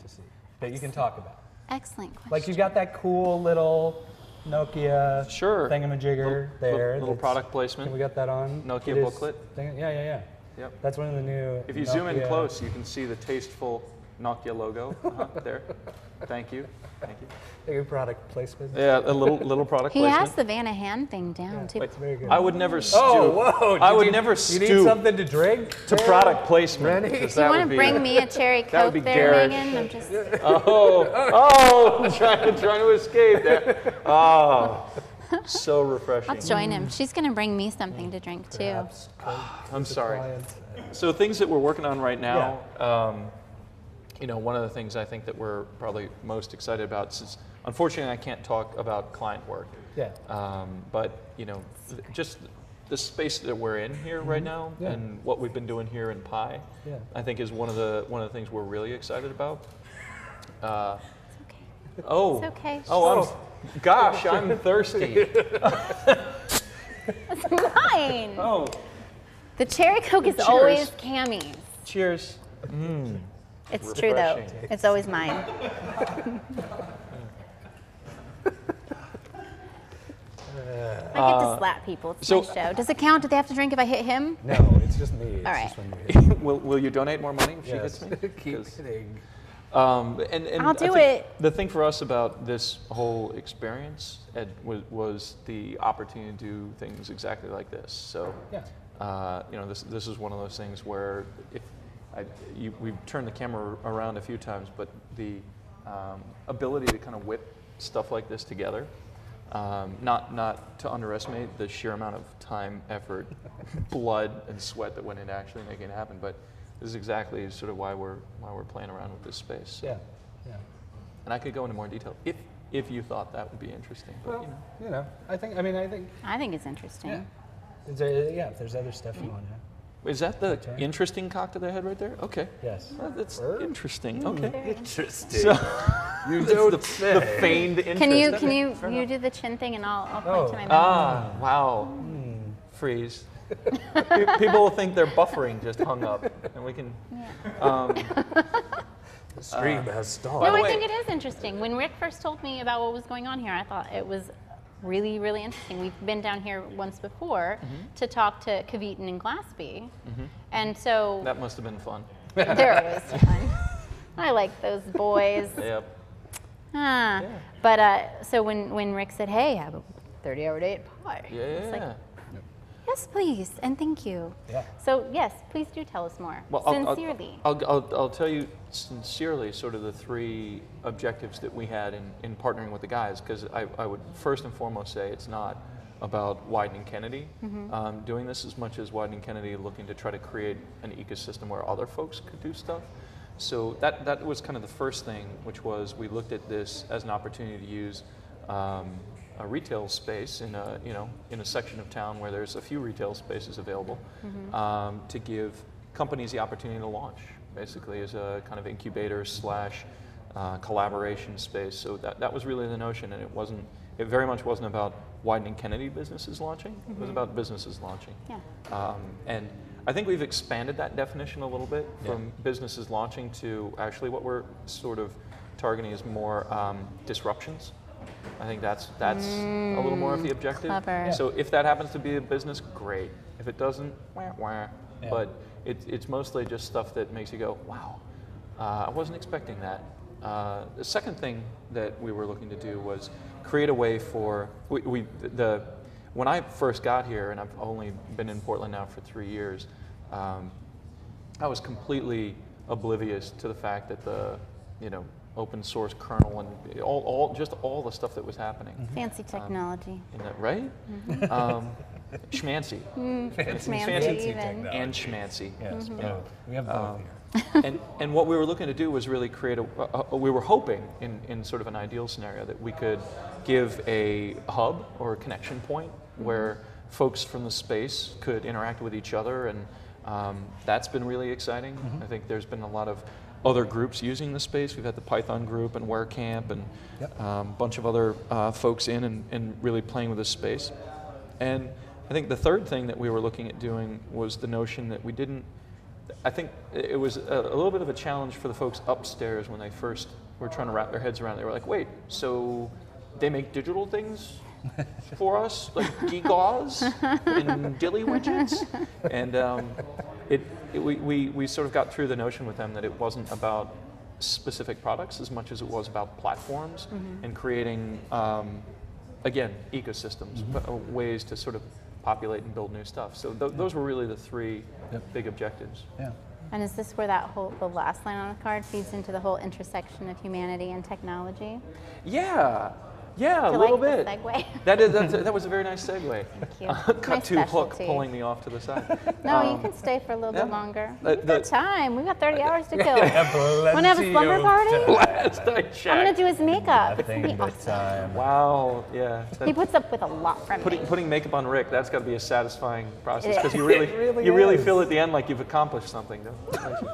to see that you can talk about? excellent question. Like you've got that cool little Nokia Sure. thingamajigger Little- there. little- little product placement. Can we got that on? Nokia It booklet. thing- yeah, yeah, yeah. Yep. That's one of the new. If you zoom in close, you can see the tasteful Nokia logo uh-huh, there. [LAUGHS] Thank you. Thank you. A good product placement. Yeah, a little little [LAUGHS] product He placement. has the Vanna hand thing down too. I would never stoop. Oh, whoa! I would you- never You need something to drink? to there? product placement. Renny? 'cause Do you want to be- bring me a cherry coke [LAUGHS] that would be there, garish. Meagan? I'm just. [LAUGHS] Oh, oh, trying, trying to escape that. Oh, so refreshing. I'll join him. She's gonna bring me something to drink too. I'm sorry. So things that we're working on right now, um, you know, one of the things I think that we're probably most excited about is, unfortunately, I can't talk about client work. Yeah. Um, but you know, th- just the space that we're in here right now, Yeah. and what we've been doing here in Pi, Yeah. I think is one of the one of the things we're really excited about. Uh, Oh. It's okay. Oh, I'm. Gosh, I'm thirsty. [LAUGHS] It's mine. Oh. The cherry coke is Cheers. always Cami's. Cheers. Mm. It's true though. Refreshing. It's always mine. [LAUGHS] I get to Uh, slap people. It's so- my show. Does it count? Do they have to drink if I hit him? No, it's just me. It's All right. just when you hit. [LAUGHS] will, will you donate more money if Yes. she hits me? [LAUGHS] Keep 'Cause- hitting. Um, and, and I'll I do think it. The thing for us about this whole experience Ed, was, was the opportunity to do things exactly like this. So, Yeah. uh, you know, this, this is one of those things where if I, you, we've turned the camera around a few times, but the um, ability to kind of whip stuff like this together, um, not, not to underestimate the sheer amount of time, effort, [LAUGHS] blood, and sweat that went into actually making it happen, but this is exactly sort of why we're, why we're playing around with this space. Yeah. Yeah. And I could go into more detail if, if you thought that would be interesting. But, Well, you know. you know, I think. I mean, I think. I think it's interesting. Yeah. There, yeah. If there's other stuff you want to. Is that the Okay. interesting cock to the head right there? Okay. Yes. Well, that's interesting. Mm, Okay. interesting. So, [LAUGHS] You [LAUGHS] don't the, say. the feigned interest. Can you can you fair you enough. do the chin thing and I'll, I'll point Oh. to my mouth. Ah, wow. Freeze. [LAUGHS] Pe- People will think they're buffering just hung up, and we can. Um, The stream uh, has stalled. No, I think it is interesting. When Rick first told me about what was going on here, I thought it was really, really interesting. We've been down here once before Mhm. to talk to Kavitan and Glassby, Mhm. and so That must have been fun. [LAUGHS] they're always fun. I like those boys. [LAUGHS] Yep. Ah. But uh, so when, when Rick said, hey, have a 30 hour day at Pi. Yeah. It's like, yes, please, and thank you. Yeah. So, yes, please do tell us more. Well, I'll- I'll- Sincerely. I'll, I'll, I'll tell you sincerely sort of the three objectives that we had in, in partnering with the guys, because I, I would first and foremost say it's not about Wieden and Kennedy Mhm. um, doing this as much as Wieden and Kennedy looking to try to create an ecosystem where other folks could do stuff. So that, that was kind of the first thing, which was we looked at this as an opportunity to use um, a retail space in a, you know, in a section of town where there's a few retail spaces available Mhm. um, to give companies the opportunity to launch, basically as a kind of incubator slash uh, collaboration space. So that, that was really the notion, and it wasn't. It very much wasn't about Wieden and Kennedy businesses launching. It was Mhm. about businesses launching. Yeah. Um, and I think we've expanded that definition a little bit Yeah. from businesses launching to actually what we're sort of targeting is more um, disruptions. I think that's that's a little more of the Mm, objective. clever. Yeah. So if that happens to be a business, great. If it doesn't, wah, wah. Yeah. But it, it's mostly just stuff that makes you go, wow, uh, I wasn't expecting that. Uh, the second thing that we were looking to do was create a way for we, we the when I first got here, and I've only been in Portland now for three years, um, I was completely oblivious to the fact that the you know open source kernel and all, all just all the stuff that was happening. Fancy Um, technology. in that, right? Mhm. Um, schmancy. [LAUGHS] Mm, Fancy, schmancy fancy even. and schmancy. Yes, Mhm. both. We have both Um, and, and what we were looking to do was really create a, a- a- we were hoping in, in sort of an ideal scenario that we could give a hub or a connection point where folks from the space could interact with each other and um, that's been really exciting. Mhm. I think there's been a lot of other groups using the space. We've had the Python group and WareCamp and a um, bunch of other uh, folks in and, and really playing with this space. And I think the third thing that we were looking at doing was the notion that we didn't, I think it was a, a little bit of a challenge for the folks upstairs when they first were trying to wrap their heads around it. They were like, wait, so they make digital things [LAUGHS] for us, like geegaws and dilly widgets? And um, it, it, we, we, we sort of got through the notion with them that it wasn't about specific products as much as it was about platforms Mhm. and creating, um, again, ecosystems, Mhm. but, uh, ways to sort of populate and build new stuff. So th- those were really the three Yep. big objectives. Yeah. And is this where that whole, the last line on the card feeds into the whole intersection of humanity and technology? Yeah, yeah, a little like the bit. segue? [LAUGHS] That is that's, that was a very nice segue. Thank you. [LAUGHS] Cut My to Hook pulling me off to the side. No, you Um, can stay for a little bit longer. Uh, We've got the- time. We've got 30 [LAUGHS] hours to kill. Yeah, Want to have a slumber party? Last I checked. I'm going to do his makeup. It's going to Nothing be but awesome. time. Wow, yeah. He puts up with a lot from Putting, me. putting makeup on Rick, that's got to be a satisfying process because you really, really you really feel at the end like you've accomplished something. Don't don't you?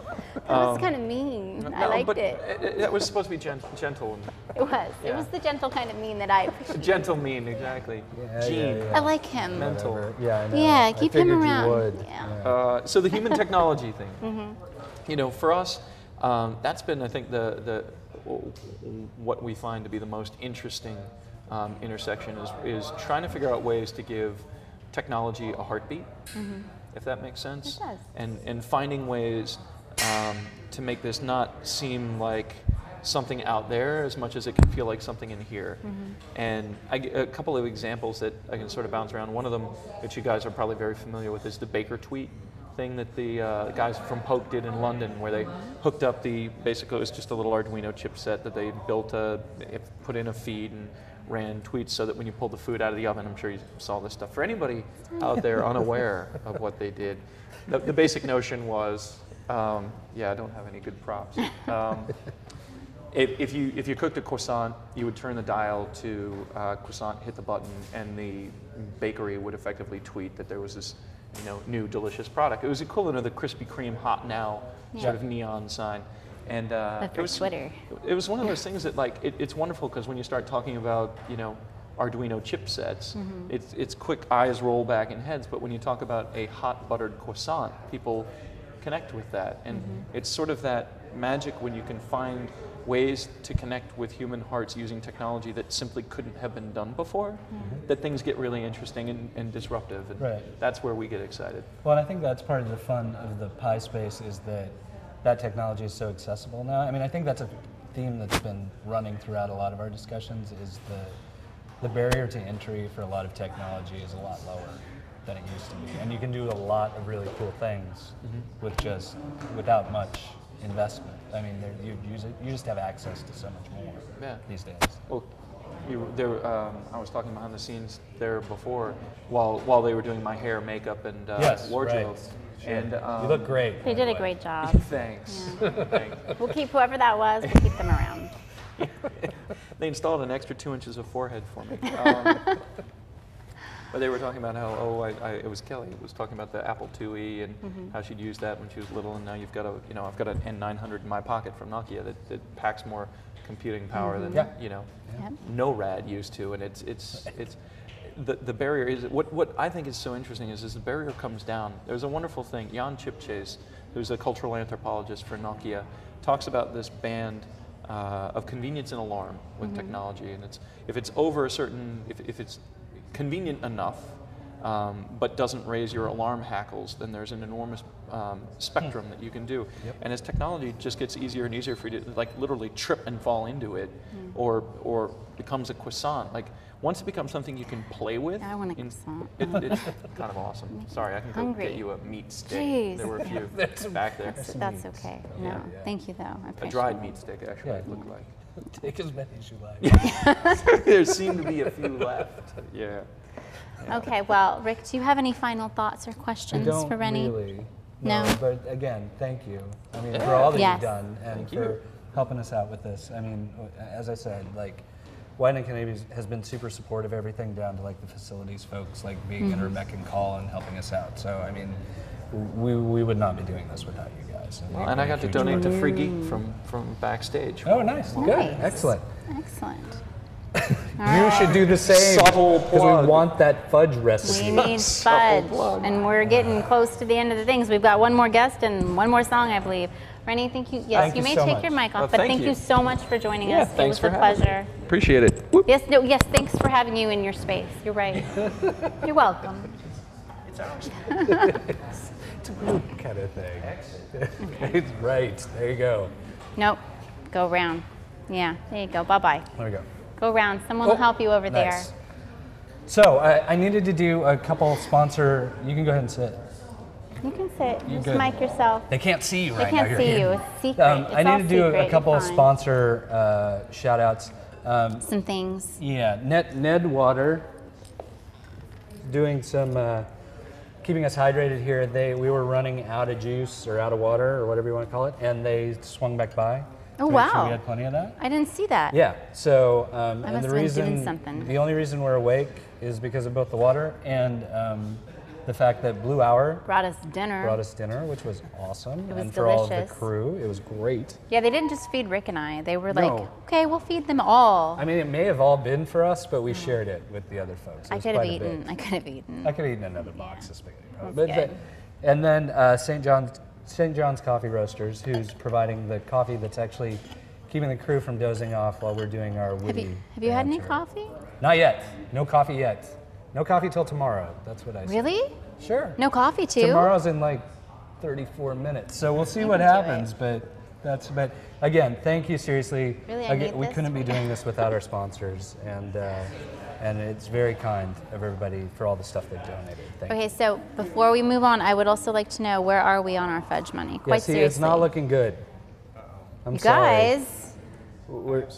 That was Um, kind of mean. I no, liked but it. it. That was supposed to be gent- gentle and It was. It was the gentle kind of mean that I appreciate. [LAUGHS] gentle, mean, exactly. Gene. I like him. Mental. Yeah, I know. Yeah, I keep him figured you around. would. Yeah. Uh, so the human [LAUGHS] technology thing. Mm -hmm. You know, for us, um, that's been, I think, the the what we find to be the most interesting um, intersection is is trying to figure out ways to give technology a heartbeat, Mhm. if that makes sense, It does. and and finding ways um, to make this not seem like something out there as much as it can feel like something in here. Mhm. And I a couple of examples that I can sort of bounce around. One of them, that you guys are probably very familiar with, is the BakerTweet thing that the uh, guys from Poke did in London, where they hooked up the basically it was just a little Arduino chipset that they built a put in a feed and ran tweets so that when you pulled the food out of the oven, I'm sure you saw this stuff. For anybody out there [LAUGHS] unaware of what they did, the, the basic notion was, um, yeah, I don't have any good props. Um, [LAUGHS] if, if you if you cooked a croissant, you would turn the dial to uh, croissant, hit the button, and the bakery would effectively tweet that there was this, you know, new delicious product. It was equivalent of the Krispy Kreme Hot Now Yeah. sort of neon sign, and uh, it was Twitter. It was one of those things that like it, it's wonderful because when you start talking about you know Arduino chipsets, Mhm. it's it's quick eyes roll back in heads. But when you talk about a hot buttered croissant, people connect with that, and Mhm. it's sort of that magic when you can find ways to connect with human hearts using technology that simply couldn't have been done before, Mhm. that things get really interesting and, and disruptive. And Right. that's where we get excited. Well, I think that's part of the fun of the Pi space is that that technology is so accessible now. I mean, I think that's a theme that's been running throughout a lot of our discussions is the the barrier to entry for a lot of technology is a lot lower than it used to be, and you can do a lot of really cool things Mhm. with just without much investment. I mean, there, you use you just have access to so much more Yeah. these days. Well, you, there, um, I was talking behind the scenes there before, while while they were doing my hair, makeup, and uh, Yes, wardrobe. right. Sure. And um, You look great. They did a great job. [LAUGHS] Thanks. Yeah. [LAUGHS] Thanks. We'll keep whoever that was. We'll keep them around. [LAUGHS] they installed an extra two inches of forehead for me. Um, but they were talking about how, oh, I, I, it was Kelly was talking about the Apple IIe and Mhm. how she'd used that when she was little, and now you've got a, you know, I've got an N900 in my pocket from Nokia that, that packs more computing power Mhm. than, Yeah. you know, Yep. no rad used to, and it's, it's, it's, the, the barrier is, what, what I think is so interesting is as the barrier comes down, there's a wonderful thing, Jan Chipchase, who's a cultural anthropologist for Nokia, talks about this band uh, of convenience and alarm with Mhm. technology, and it's, if it's over a certain, if, if it's convenient enough, um, but doesn't raise your alarm hackles, then there's an enormous um, spectrum that you can do. Yep. And as technology just gets easier and easier for you to like literally trip and fall into it, Mm. or or becomes a croissant, like once it becomes something you can play with, I want a in- croissant. It, it's kind of awesome. [LAUGHS] Sorry, I can go get you a meat stick. Jeez. There were a few [LAUGHS] back there. That's, that's okay. No, Yeah. thank you though. I A appreciate dried meat stick, actually, Yeah. it looked like. Take as many as you like. there seem to be a few left. Yeah. Okay, well, Rick, do you have any final thoughts or I questions don't for Renny? really. No? But again, thank you. I mean, for all that Yes. you've done and Thank for you. helping us out with this. I mean, as I said, like, Wieden and Kennedy has been super supportive of everything down to like the facilities folks, like being at our Mhm. beck and call and helping us out. So, I mean, we, we would not be doing this without you guys. Well, and I got to donate to part. Free Geek from, from backstage. Oh, nice. Good. Excellent. Excellent. [LAUGHS] You should do the same. Subtle Because plug. we want that fudge recipe. We need [LAUGHS] fudge, and we're getting close to the end of the things. We've got one more guest and one more song, I believe. Renny, thank you. Yes, Thank you you may so take much. your mic Well, off, but thank thank you. you. so much for joining Yeah, us. thanks it for was a pleasure. me. Appreciate it. Whoop. Yes, no, yes, thanks for having you in your space. You're right. [LAUGHS] You're welcome. It's ours. It's a group kind of thing. [LAUGHS] it's right. There you go. Nope. Go around. Yeah, there you go. Bye bye. There we go. Go around. Someone will Oh, help you over nice. So I, I needed to do a couple sponsor. You can go ahead and sit. You can sit. You Just mic yourself. They can't see you right now. They can't now. see you. It's secret. Um, It's I need to do secret. a couple of sponsor uh, shout outs. Um, Some things. Yeah, Ned, Ned Water doing some, uh, keeping us hydrated here. They We were running out of juice or out of water or whatever you want to call it, and they swung back by. Oh, make Sure wow. we had plenty of that. I didn't see that. Yeah. So, um, I and the reason, the only reason we're awake is because of both the water and um, the fact that Blue Hour Brought us dinner. brought us dinner, which was awesome, It was and for all of the crew, it was great. Yeah, they didn't just feed Rick and I. They were like, No. okay, we'll feed them all. I mean, it may have all been for us, but we shared it with the other folks. I could have quite a bit. eaten. I could have eaten. I could have eaten another box of spaghetti. Probably. But, but- and then uh, St. John's St. John's Coffee Roasters, who's providing the coffee that's actually keeping the crew from dozing off while we're doing our Have you, have you had any coffee? Not yet. No coffee yet. No coffee till tomorrow. That's what I said. Really? Sure. No coffee too? Tomorrow's in like 34 minutes, so we'll see You what happens. But that's but again, thank you seriously. Really, I Again, need we this? couldn't be doing this without our sponsors, and uh, and it's very kind of everybody for all the stuff they've donated. Thank Okay, so before we move on, I would also like to know where are we on our fudge money? Quite yeah, see, seriously. it's not looking good. I'm you sorry. guys, We're,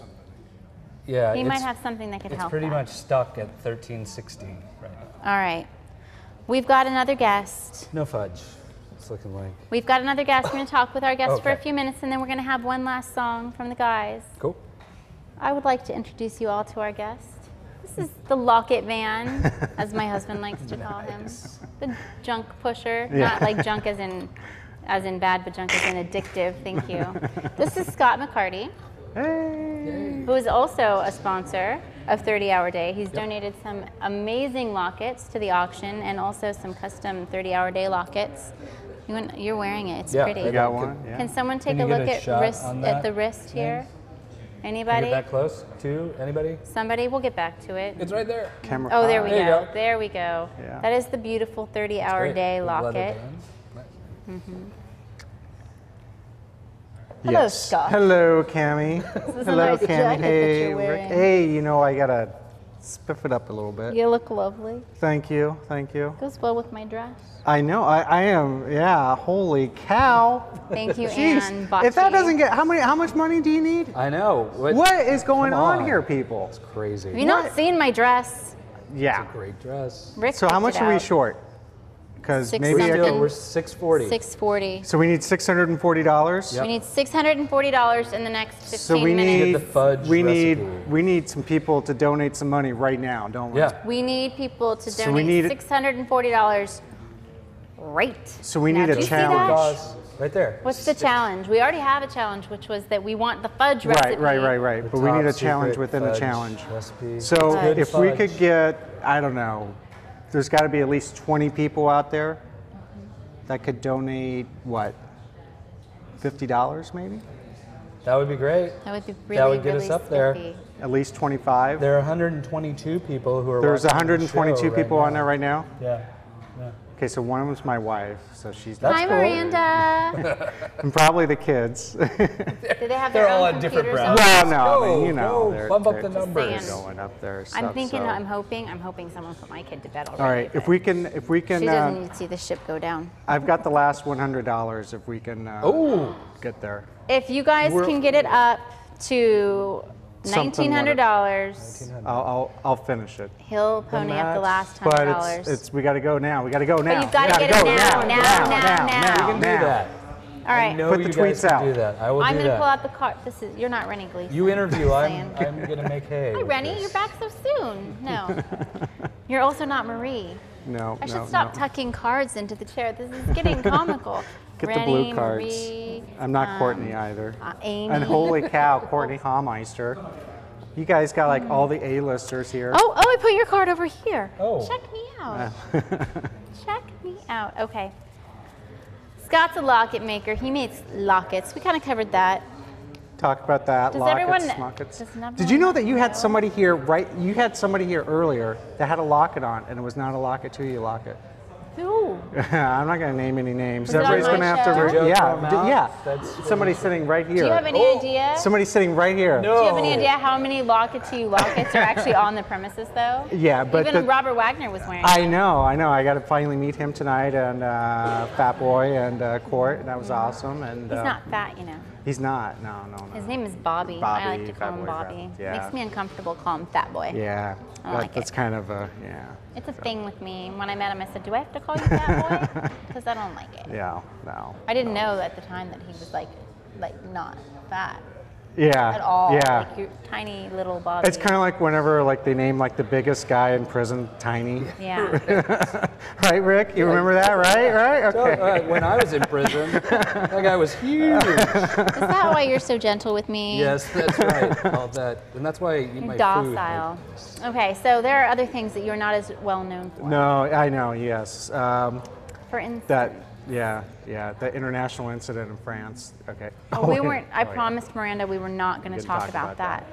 yeah, he it's, might have something that could it's help. pretty that. much stuck at 1360 right now. All right. We've got another guest. No fudge. It's looking like We've got another guest. We're going to talk with our guest for a few minutes, and then we're going to have one last song from the guys. Cool. I would like to introduce you all to our guest. This is the Locket van, [LAUGHS] as my husband likes to call him. The junk pusher. Yeah. Not like junk as in as in bad, but junk as in addictive. Thank you. [LAUGHS] this is Scott McCarty. Who is also a sponsor of 30 Hour Day. He's donated some amazing lockets to the auction and also some custom 30 Hour Day lockets. You want, you're wearing it. It's Yeah, pretty. I got one, yeah. Can someone take Can a look a at wrist at the wrist here? James? Anybody? get that close to anybody? Somebody, we'll get back to it. It's right there. Camera Oh, there we There go. go. There we go. Yeah. That is the beautiful 30 hour day locket. band. Mhm. Hello, Hello, Scott. Hello, Cami. [LAUGHS] This is a Hello, nice Cami. Hey, you're Rick. hey. You know I gotta spiff it up a little bit. You look lovely. Thank you. Thank you. Goes well with my dress. I know. I, I am. Yeah. Holy cow. Thank you, [LAUGHS] Jeez. Ann If that doesn't get how many? How much money do you need? I know. What, What is going on, on. here, people? It's crazy. Have you not seen my dress? Yeah. It's a great dress. Rick So how much are we out. short? Because maybe I something. can. We're 640. 640. So we need six hundred and forty dollars. We need $640 in the next 15 So we minutes. need the fudge we need recipe. we need some people to donate some money right now, don't we? Yeah. We need people to So we donate need- $640 right. So we now. need Do a you see challenge. Cause right there. What's the challenge? We already have a challenge, which was that we want the fudge recipe. Right, right, right, right. The But we need a challenge secret within a fudge challenge. Recipe. So Fudge. if we Fudge. could get, I don't know, there's got to be at least 20 people out there that could donate what, $50 maybe? That would be great. That would be really, good. that would get really us up there. spiffy. At least 25. There are 122 people who are. There's watching the 122 show right people on there right now. Yeah. Yeah. Okay, so one of them's my wife, so she's That's Hi, cool. Miranda. [LAUGHS] and probably the kids. [LAUGHS] Do they have They're their all own on different computers browsers. well, no, I mean, you know, go, they're, bump up they're the numbers. saying. going up there. I'm stuff, thinking, so. I'm hoping, I'm hoping someone put my kid to bed already. All right, if but we can, if we can, She doesn't uh, need to see the ship go down. I've got the last $100 if we can uh, Oh. get there. If you guys We're- can get it up to Something $1,900, I'll, I'll, I'll finish it. he'll pony up the last But $100. it's, it's we got to go now. We got to go now. But you've gotta We get it go now, now, now, now. We can do that. All right. Put you the tweets out. do that. I will I'm do going to that. pull out the card. This is, you're not Renny Gleeson. You interview. I'm. I'm gonna make hay. Hi, with Renny. this. You're back so soon. [LAUGHS] No. you're also not Marie. No, I should no, stop no. tucking cards into the chair. This is getting comical. [LAUGHS] Get Renny, the blue cards. Marie, I'm not um, Courtenay either. uh, Amy. And holy cow, [LAUGHS] Courtenay Hameister. You guys got like all the A-listers here. Oh, oh, I put your card over here. Oh. Check me out. [LAUGHS] Check me out. Okay. Scott's a locket maker. He makes lockets. We kind of covered that. Talk about that. Does lockets, everyone- lockets. does Did you know that you had somebody here right? You had somebody here earlier that had a locket on, and it was not a locket to you locket. Who? [LAUGHS] I'm not going to name any names. Was it on Everybody's my going to have to. show? re- Joke yeah, d- out? yeah. That's- Somebody sitting right here. Do you have any idea? Somebody sitting right here. Do you have any idea how many Lock It To You lockets are actually on the premises, though? [LAUGHS] Yeah, but Even the- Robert Wagner was wearing. I know, I know. I got to finally meet him tonight, and uh, Fat Boy and uh, Court, and that was awesome. And He's uh, not fat, you know. He's not. No, no, no. His name is Bobby. I like to Fat call him Boy, Fat- Bobby. yeah. Makes me uncomfortable call him Fat Boy. Yeah, I that, like that's it. kind of a yeah, It's a thing with me. When I met him, I said, "Do I have to call you Fat Boy?" [LAUGHS] Because I don't like it. yeah, no. I didn't know at the time that he was like, like not fat Yeah, at all. yeah. Like your tiny little Bobby. It's kind of like whenever like they name like the biggest guy in prison Tiny. Yeah. [LAUGHS] right, Rick? You remember that, right? Right? So, Okay. uh, when I was in prison, that guy was huge. Is that why you're so gentle with me? Yes, that's right. [LAUGHS] All that, and that's why I eat You're my docile. Okay, so there are other things that you're not as well known for. No, I know. Yes. Um, For instance. that. Yeah, yeah. The international incident in France. Okay. Oh, [LAUGHS] we weren't. I Oh, yeah. promised Miranda we were not going to talk, talk about, about that.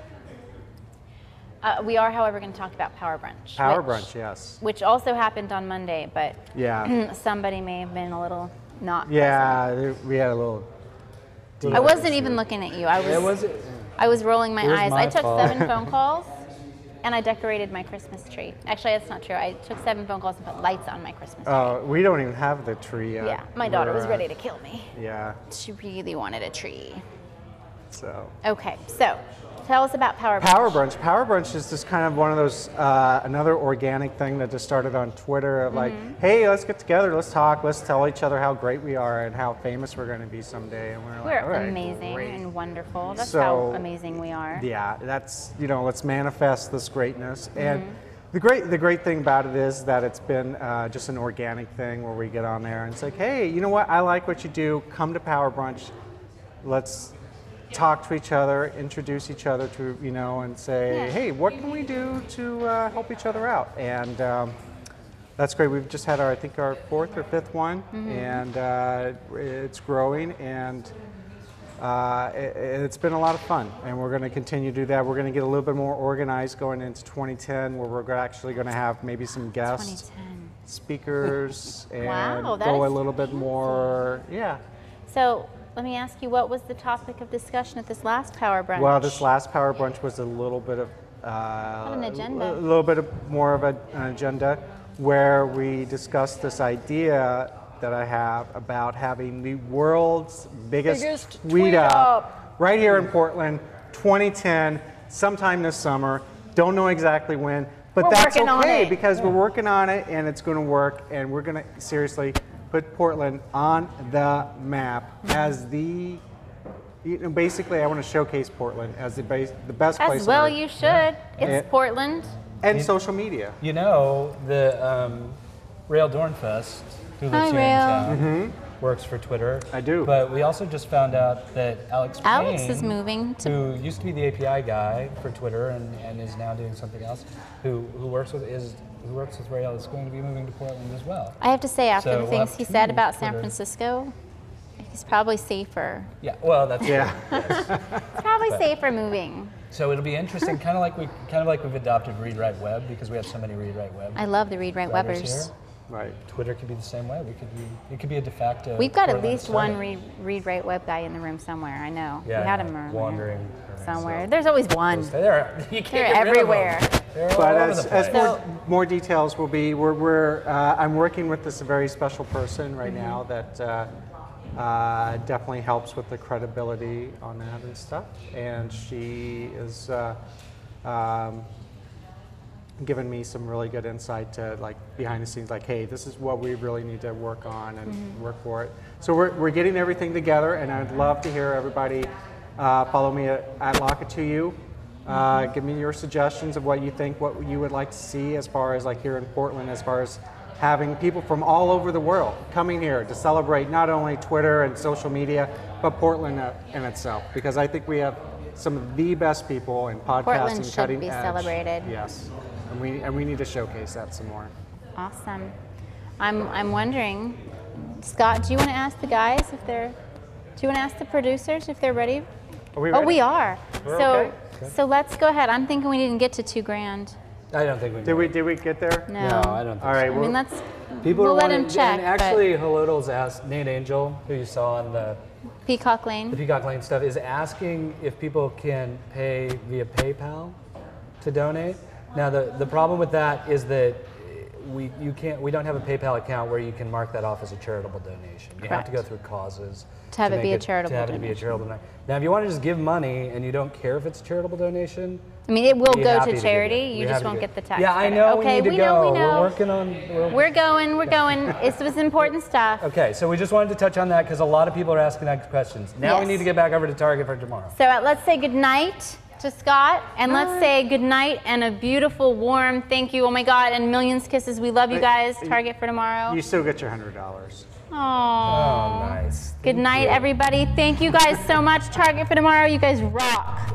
Uh, we are, however, going to talk about Power Brunch. Power which, brunch. Yes. Which also happened on Monday, but Yeah. [CLEARS THROAT] somebody may have been a little not. Yeah, there- we had a little. I wasn't even looking at you. I was. Yeah, was I was rolling my It eyes. my I took fault. seven phone [LAUGHS] calls, and I decorated my Christmas tree. Actually, that's not true. I took seven phone calls and put lights on my Christmas. Tree. Oh, we don't even have the tree yet. Yeah, my daughter We're, was uh, ready to kill me. Yeah. She really wanted a tree. So. Okay, so tell us about Power Brunch. Power Brunch. Power Brunch is just kind of one of those, uh, another organic thing that just started on Twitter of like, Mhm. hey, let's get together, let's talk, let's tell each other how great we are and how famous we're going to be someday. And we're like, We're all right, amazing great. and wonderful. That's So, how amazing we are. Yeah, that's, you know, let's manifest this greatness. And Mhm. the great, the great thing about it is that it's been uh, just an organic thing where we get on there and it's like, hey, you know what, I like what you do, come to Power Brunch, let's talk to each other, introduce each other to, you know, and say, hey, what can we do to uh, help each other out? And um, that's great. We've just had our, I think, our fourth or fifth one, Mhm. and uh, it's growing, and uh, it, it's been a lot of fun. And we're going to continue to do that. We're going to get a little bit more organized going into 2010, where we're actually going to have maybe some guests, guest speakers and Wow, go a little bit more, yeah. So let me ask you, what was the topic of discussion at this last Power Brunch? Well, this last Power Brunch was a little bit of uh, an agenda. A little bit of more of a, an agenda where we discussed this idea that I have about having the world's biggest, Biggest tweet, tweet up, up. right here in Portland, 2010, sometime this summer. Don't know exactly when, but We're that's okay it. because we're working on it and it's going to work, and we're going to seriously put Portland on the map as the you know, basically, I want to showcase Portland as the, base, the best place. As on well, you should. It's Yeah. Portland. And social media. You know, the um, Rael Dornfest, who Hi, lives here Rael. in town, Mm-hmm. works for Twitter. I do. But we also just found out that Alex Payne, is moving to- who used to be the API guy for Twitter and, and is now doing something else, who, who works with is who works with Rael, is going to be moving to Portland as well. I have to say, after So the we'll things uh, he said about San Francisco, he's probably safer. Yeah, well, that's Yeah. [LAUGHS] true, yes. He's probably But- safer moving. So it'll be interesting, kind of like we kind of like we've adopted Read Write Web because we have so many Read Write Web. I love the Read Write drivers Webbers. here. Right. Twitter could be the same way. We could be it could be a de facto. We've got at Portland least one read, read write web guy in the room somewhere. I know. Yeah, we had yeah, him wandering around, somewhere. so- There's always one. They're, [LAUGHS] you can't They're get rid of them. everywhere. They're all But as, as place. more, more details will be, we're, we're uh, I'm working with this very special person right Mm-hmm. now that uh, uh, definitely helps with the credibility on that and stuff. And she is uh, um, given me some really good insight to like behind the scenes, like, hey, this is what we really need to work on and Mhm. work for it. So we're, we're getting everything together, and I'd love to hear everybody uh, follow me at, at Lock It To You. Uh, give me your suggestions of what you think, what you would like to see as far as like here in Portland, as far as having people from all over the world coming here to celebrate not only Twitter and social media, but Portland in itself. Because I think we have some of the best people in podcasting, Portland should cutting be edge. celebrated. Yes, and we and we need to showcase that some more. Awesome. I'm, I'm wondering, Scott, do you want to ask the guys if they're, do you want to ask the producers if they're ready? Are we Oh, ready? we are. We're so, okay. So let's go ahead. I'm thinking we didn't get to two grand. I don't think we. Did we did we get there? No. No, I don't think All right. I well, mean, that's. People we'll let wanting, him check. And actually, Halotals asked Nate Angel, who you saw on the Peacock Lane. the Peacock Lane stuff, is asking if people can pay via PayPal to donate. Now, the, the problem with that is that we you can't we don't have a PayPal account where you can mark that off as a charitable donation. You have to go through causes To have it be a charitable to have it be a donation. charitable donation. Now, if you want to just give money and you don't care if it's a charitable donation, I mean, it will go to charity. it. You just won't get the tax Yeah, I know Okay, we need we to know, go. we know. We're working on. We're, We're going. We're going. It's, it was important stuff. [LAUGHS] Okay, so we just wanted to touch on that because a lot of people are asking that questions. Now we need to get back over to Target for tomorrow. So uh, let's say goodnight to Scott, and let's say goodnight and a beautiful, warm thank you. Oh my God, and millions kisses. We love you guys. Target for tomorrow. You still get your hundred dollars. Aww. Oh, nice. Good night, everybody. Thank you guys so much. Target for tomorrow. You guys rock.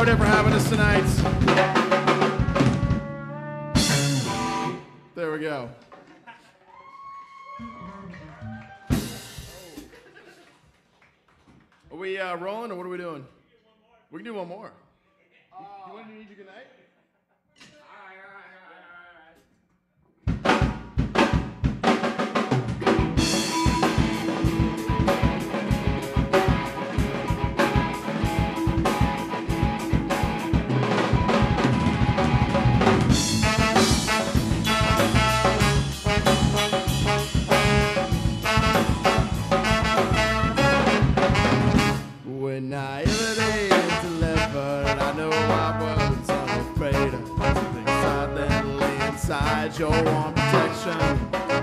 For having us tonight. my words I'm afraid of Things hiding inside your warm protection.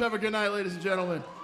much. Have a good night, ladies and gentlemen.